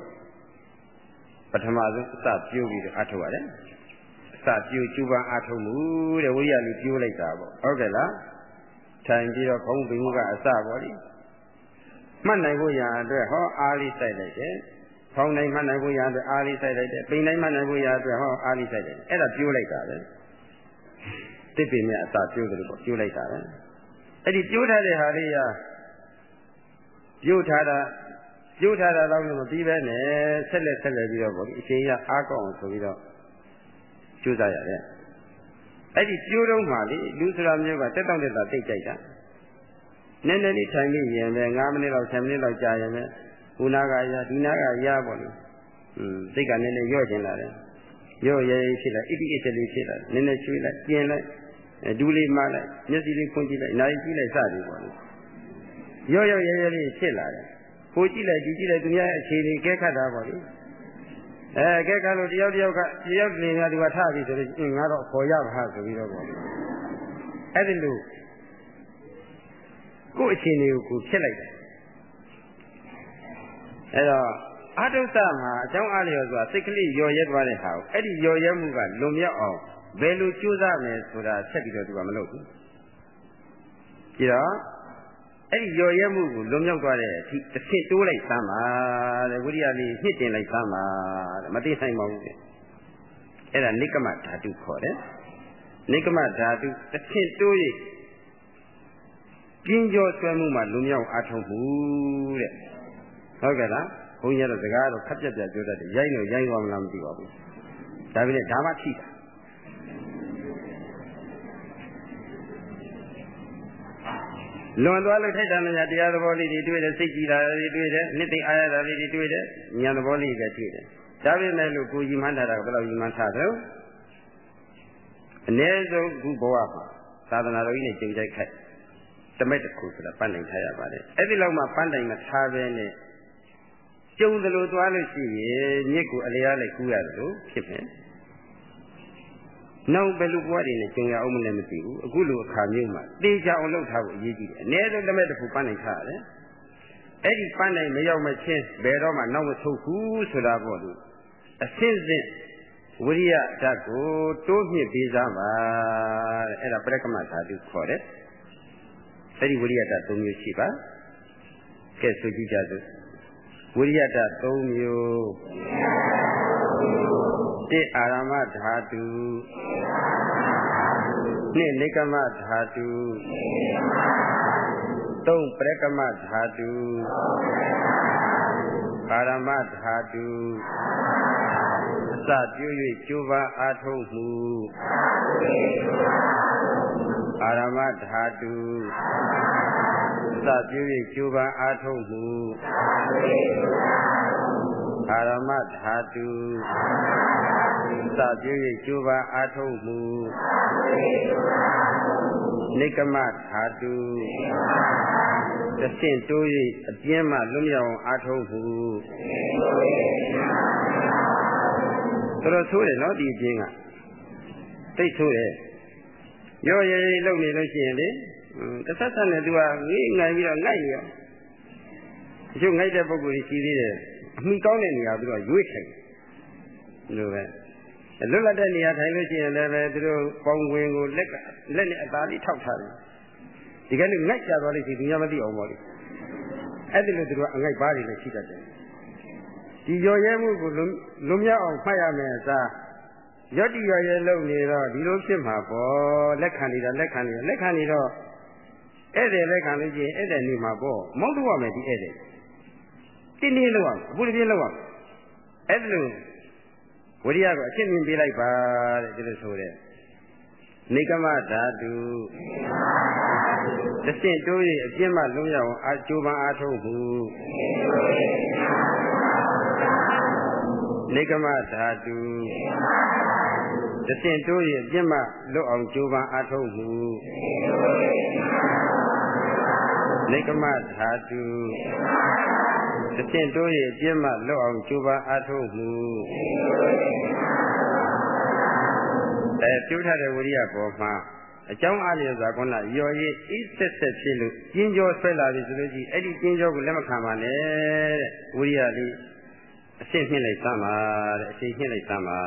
ပထမဆုံးအစပြိုးပြီးတော့အထုတ်ရတယ် စပြိုးကျူပန်းအထုတ်မှုတဲ့ဝိရလူပြိုးလိုက်တာပေါ့ဟုတ်ကဲ့လားထိုင်ပြီးတော့ဘုံဘိမှုကအစပေါ့လေမှတ်နိုင်ဖို့ရအတွက်ဟောအားလေးစိုက်လိုက်တယ်ဖောင်းနိုင်မှတ်နိုင်ဖို့ရအတွက်အားလေးစိုက်လိုက်တယ်ပိန်နိုင်မှတ်နိုင်ဖို့ရအတွက်ဟောအားလေးစိုက်တယ်အဲ့ဒါပြိုးလိုက်တာပဲတစ်ပင်နဲ့အစာပြိုးတယ်ပေါ့ပြိုးလိုက်တာပဲအဲ့ဒီပြိုးထားတဲ့ဟာလေးရပြိုးထားတာပြိုးထားတာတော့မပြီးပဲနဲ့ဆက်လက်ဆက်လက်ပြီးတော့ပေါ့ဒီအချိန်ရအားကောင်းအောင်ဆိုပြီးတော့ ကြိုးစားရတယ်အဲ့ဒီပြိုးတော့မှလေလူစရာမျိုးကတက်တောင့်တက်တာတိတ်ကြိုက်တာနည်းနည်းလေးထိုင်ပြီးရင်ပဲ9မိနစ်လောက်10မိနစ်လောက်ကြာရင်ပဲဟိုနာကရဒီနာကရပေါ့လေอืมစိတ်ကနည်းနည်းညော့ကျင်လာတယ်ရော့ရဲရဲဖြစ်လာဣတိအစ်လေးဖြစ်လာနည်းနည်းချွေးလိုက်ကျင်လိုက်ဒူးလေးမလိုက်မျက်စိလေးဖွင့်ကြည့်လိုက်နားကြည့်လိုက်စသည်ပေါ့လေရော့ရော့ရဲရဲလေးဖြစ်လာတယ်ဟိုကြည့်လိုက်ဒီကြည့်လိုက်သူများအခြေအနေကဲခတ်တာပေါ့လေ အဲကဲခတ်လို့တယောက်တယောက်ကတယောက်နေကသူကထပြီဆိုလို့အင်းငါတော့ခေါ်ရပါဟာဆိုပြီးတော့ပေါ့လေအဲ့ဒီလိုကိုယ့်အခြေအနေကိုကိုဖြစ်လိုက်တယ်အဲ့တော့အာတုစမှာအကြောင်းအားလျော်စွာစိတ်ကလေးယော်ရဲသွားတဲ့ဟာကိုအဲ့ဒီယော်ရဲမှုကလွန်မြောက်အောင်ဘယ်လိုကြိုးစားမယ်ဆိုတာဆက်ပြီးတော့သူကမလုပ်ဘူးကြည့်တော့ အဲ့ဒီယော်ရဲမှုကိုလွန်မြောက်သွားတဲ့အထိတစ်ဆင့်တိုးလိုက်သမ်းပါတဲ့ဝိရိယလေးညှစ်တင်လိုက်သမ်းပါတဲ့မသိနိုင်ပါဘူးတဲ့အဲ့ဒါနိကမဓာတုခေါ်တယ်နိကမဓာတုတစ်ဆင့်တိုး၍ပြင်းကြောဆွဲမှုမှလွန်မြောက်အားထုတ်မှုတဲ့ဟုတ်ကဲ့လားဘုန်းကြီးကတော့စကားတော့ခက်ပြက်ပြက်ပြောတတ်တယ်ရိုက်လို့ရိုက်သွားမလားမသိပါဘူးဒါပေမဲ့ဒါမှထိတာ လွန်သွားလို့ထိုက်တာများတရားသဘောလေးတွေတွေ့တယ်စိတ်ကြည်တာတွေတွေ့တယ်နှစ်သိအားရတာလေးတွေတွေ့တယ်ဉာဏ်သဘောလေးတွေတွေ့တယ်ဒါပေမဲ့လို့ကိုကြီးမှန်းထားတာကဘယ်လောက်ကြီးမှန်းထားတယ်အ ਨੇ ဆုံးခုဘဝမှာသာသနာတော်ကြီးနဲ့ကြုံကြိုက်ခိုက်တမက်တစ်ခုဆိုတာပန်းနိုင်ထားရပါတယ်အဲ့ဒီလောက်မှပန်းနိုင်မထားပဲနဲ့ကျုံသလိုသွားလို့ရှိရင်မြစ်ကိုအလျားလိုက်ကူးရတယ်လို့ဖြစ်မယ် နောက်ဘယ်လိုဘဝတွေနဲ့ကြုံရအောင်မလဲမသိဘူးအခုလိုအခါမျိုးမှာတေချာအောင်လုပ်ထားဖို့အရေးကြီးတယ်အ ਨੇ ဆုံးတမက်တစ်ခုပန်းနိုင်ထားရတယ်အဲ့ဒီပန်းနိုင်မရောက်မချင်းဘယ်တော့မှနောက်မဆုတ်ဘူးဆိုတာပေါ့လို့အစင်းစင်းဝိရိယဓာတ်ကိုတိုးမြင့်ပေးစားပါတဲ့အဲ့ဒါပရကမဓာတုခေါ်တယ်အဲ့ဒီဝိရိယဓာတ်၃မျိုးရှိပါကဲဆိုကြည့်ကြစို့ဝိရိယဓာတ်၃မျိုး တစ်အာရမဓာတုနှစ်နိကမဓာတုသုံးပရကမဓာတုအာရမဓာတုအစပြု၍ကျိုးပါအားထုတ်မှုအာရမဓာတုစပြု၍ကျိုးပန်းအားထုတ်မှုအာရမဓာတု စပြု၍ကျိုးပန်းအားထုတ်မှုနိကမဓာတုတဆင့်တိုး၍အပြင်းမှလွတ်မြောက်အောင်အားထုတ်မှုတော်တော်ဆိုးတယ်နော်ဒီအပြင်းကသိဆိုးတယ်ရောရဲရဲလုံနေလို့ရှိရင်လေတစ်ဆက်ဆက်နဲ့သူကငိငိုင်ပြီးတော့ငိုက်ရအကျိုးငိုက်တဲ့ပုံကိုယ်ကြီးရှိသေးတယ်အမိကောင်းတဲ့နေရာသူကရွေးထိုင်လို့ပဲ လွတ်လပ်တဲ့နေရာထိုင်လို့ရှိရင်လည်းပဲသူတို့ပေါင်ဝင်ကိုလက်ကလက်နဲ့အသားလေးထောက်ထားတယ်ဒီကနေ့ငိုက်ကြသွားလို့ရှိရင်သူများမသိအောင်ပေါ့လေအဲ့ဒီလိုသူတို့အငိုက်ပါးတွေလည်းရှိတတ်တယ်ဒီရော်ရဲမှုကိုလွန်မြောက်အောင်ဖတ်ရမယ်အစားရော့တီရော်ရဲလုံနေတော့ဒီလိုဖြစ်မှာပေါ့လက်ခံနေတာလက်ခံနေတာလက်ခံနေတော့ဧည့်သည်လက်ခံလို့ရှိရင်ဧည့်သည်နေမှာပေါ့မောက်တော့ရမယ်ဒီဧည့်သည်တင်းတင်းလောက်အောင်အပူတပြင်းလောက်အောင်အဲ့ဒါလို့ ဝိရိယကိုအရှင်းမြင်ပေးလိုက်ပါတဲ့ဒီလိုဆိုတဲ့နေကမဓာတုတဆင့်တိုး၍အပြင်းမှလုံးရအောင်အကျိုးပန်းအားထုတ်မှုနေကမဓာတုတဆင့်တိုး၍အပြင်းမှလွတ်အောင်ကျိုးပန်းအားထုတ်မှုနေကမဓာတု တဖြင့်တိုး၍ပြည့်မလွတ်အောင်ကြိုးပမ်းအားထုတ်မှုအဲပြုထားတဲ့ဝိရိယပေါ်မှာအကြောင်းအားလျော်စွာခုနရော်ရည်ဤဆက်ဆက်ဖြစ်လို့ကျင်းကြောဆွဲလာပြီဆိုလို့ရှိရင်အဲ့ဒီကျင်းကြောကိုလက်မခံပါနဲ့တဲ့ဝိရိယလေးအရှင်းမြင့်လိုက်သမ်းပါတဲ့အရှင်းမြင့်လိုက်သမ်းပါ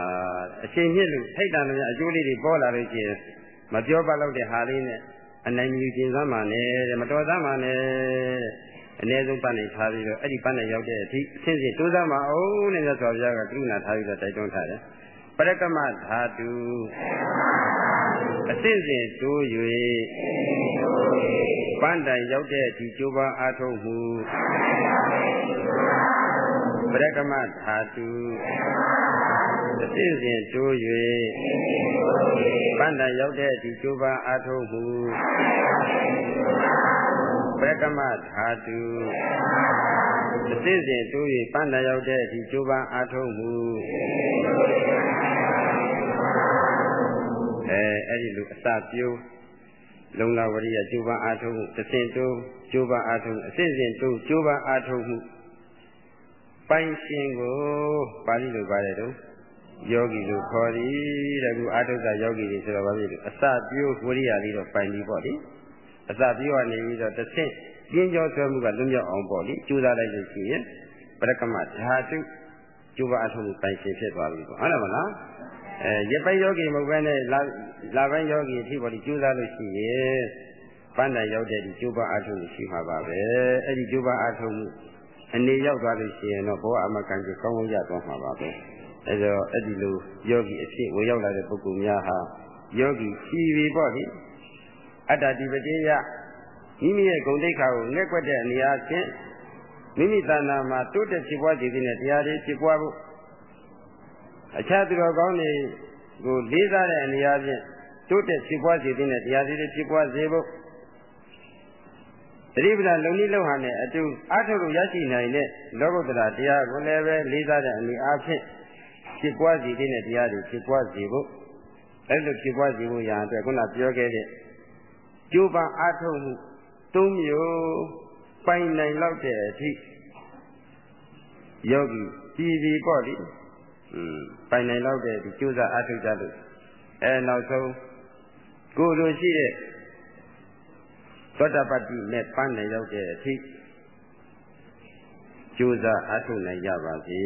အရှင်းမြင့်လို့ထိုက်တန်တဲ့အကျိုးလေးတွေပေါ်လာလို့ရှိရင်မပြောပါတော့တဲ့ဟာလေးနဲ့အနိုင်ယူခြင်းသမ်းပါနဲ့တဲ့မတော်သမ်းပါနဲ့တဲ့ အနည်းဆုံးပတ်နေထားပြီးတော့အဲ့ဒီပတ်နေရောက်တဲ့အထိအစဉ်စဉ်တိုးစားမအောင်တဲ့မြတ်စွာဘုရားကကရုဏာထားပြီးတော့တိုက်တွန်းထားတယ်ပရကမဓာတုအစဉ်စဉ်တိုး၍ပန်းတိုင်ရောက်တဲ့အထိကြိုးပမ်းအားထုတ်မှုပရကမဓာတုအစဉ်စဉ်တိုး၍ပန်းတိုင်ရောက်တဲ့အထိကြိုးပမ်းအားထုတ်မှု ပရကမဓာတုအစစ်စဉ်တိုး၍ပန်းတရောက်တဲ့အထိကြိုးပမ်းအားထုတ်မှုအဲအဲ့ဒီလိုအစပြိုးလုံလာဝရိယကြိုးပမ်းအားထုတ်မှုတစ်စင်တိုးကြိုးပမ်းအားထုတ်မှုအစစ်စဉ်တိုးကြိုးပမ်းအားထုတ်မှုပိုင်ရှင်ကိုပါဠိလိုပါတယ်တော့ယောဂီလို့ခေါ်သည်တဲ့ခုအာထုဇယောဂီတွေဆိုတော့ဗာပြီအစပြိုးဝရိယလေးတော့ပိုင်ပြီပေါ့လေ အစပြိုးကနေပြီးတော့တစ်ဆင့်ပြင်းကြောဆွဲမှုကလွတ်မြောက်အောင်ပေါ့လေကြိုးစားလိုက်လို့ရှိရင်ပရကမဓာတုကျိုးပါအထုံးပိုင်ရှင်ဖြစ်သွားပြီပေါ့ဟုတ်တယ်မလားအဲရပိုင်းယောဂီမဟုတ်ဘဲနဲ့လာလာပိုင်းယောဂီအဖြစ်ပေါ့ဒီကျိုးစားလို့ရှိရင်ပန်းတိုင်ရောက်တဲ့ဒီကျိုးပါအထုံးရှိမှာပါပဲအဲ့ဒီကျိုးပါအထုံးအနေရောက်သွားလို့ရှိရင်တော့ဘောအမကံကြီးကောင်းကောင်းရသွားမှာပါပဲအဲဒါအဲ့ဒီလိုယောဂီအဖြစ်ဝင်ရောက်လာတဲ့ပုဂ္ဂိုလ်များဟာယောဂီဖြီးပြီပေါ့ဒီ အတ္တတိပတိယမိမိရဲ့ဂုဏ်တိတ်ခါကိုငဲ့ကွက်တဲ့အနေအားဖြင့်မိမိတဏ္ဍာမှာတိုးတက်ဖြစ်ပွားစေတဲ့တရားတွေဖြစ်ပွားဖို့အခြားသူတော်ကောင်းတွေကိုလေးစားတဲ့အနေအားဖြင့်တိုးတက်ဖြစ်ပွားစေတဲ့တရားတွေဖြစ်ပွားစေဖို့တတိပဒလုံနည်းလုံဟန်နဲ့အတူအားထုတ်လို့ရရှိနိုင်တဲ့လောကုတ္တရာတရားကိုလည်းပဲလေးစားတဲ့အနေအားဖြင့်ဖြစ်ပွားစေတဲ့တရားတွေဖြစ်ပွားစေဖို့အဲ့လိုဖြစ်ပွားစေဖို့ရန်အတွက်ခုနပြောခဲ့တဲ့ ကျိုးပန်းအားထုတ်မှုသုံးမျိုးပိုင်နိုင်လောက်တဲ့အထိယောဂီပြည်ပြီးပေါ့လေอืมပိုင်နိုင်လောက်တဲ့ဒီကျိုးစားအားထုတ်ကြလို့အဲနောက်ဆုံးကိုယ်လိုရှိတဲ့သောတပတ္တိနဲ့ပန်းနိုင်ရောက်တဲ့အထိကျိုးစားအားထုတ်နိုင်ကြပါစေ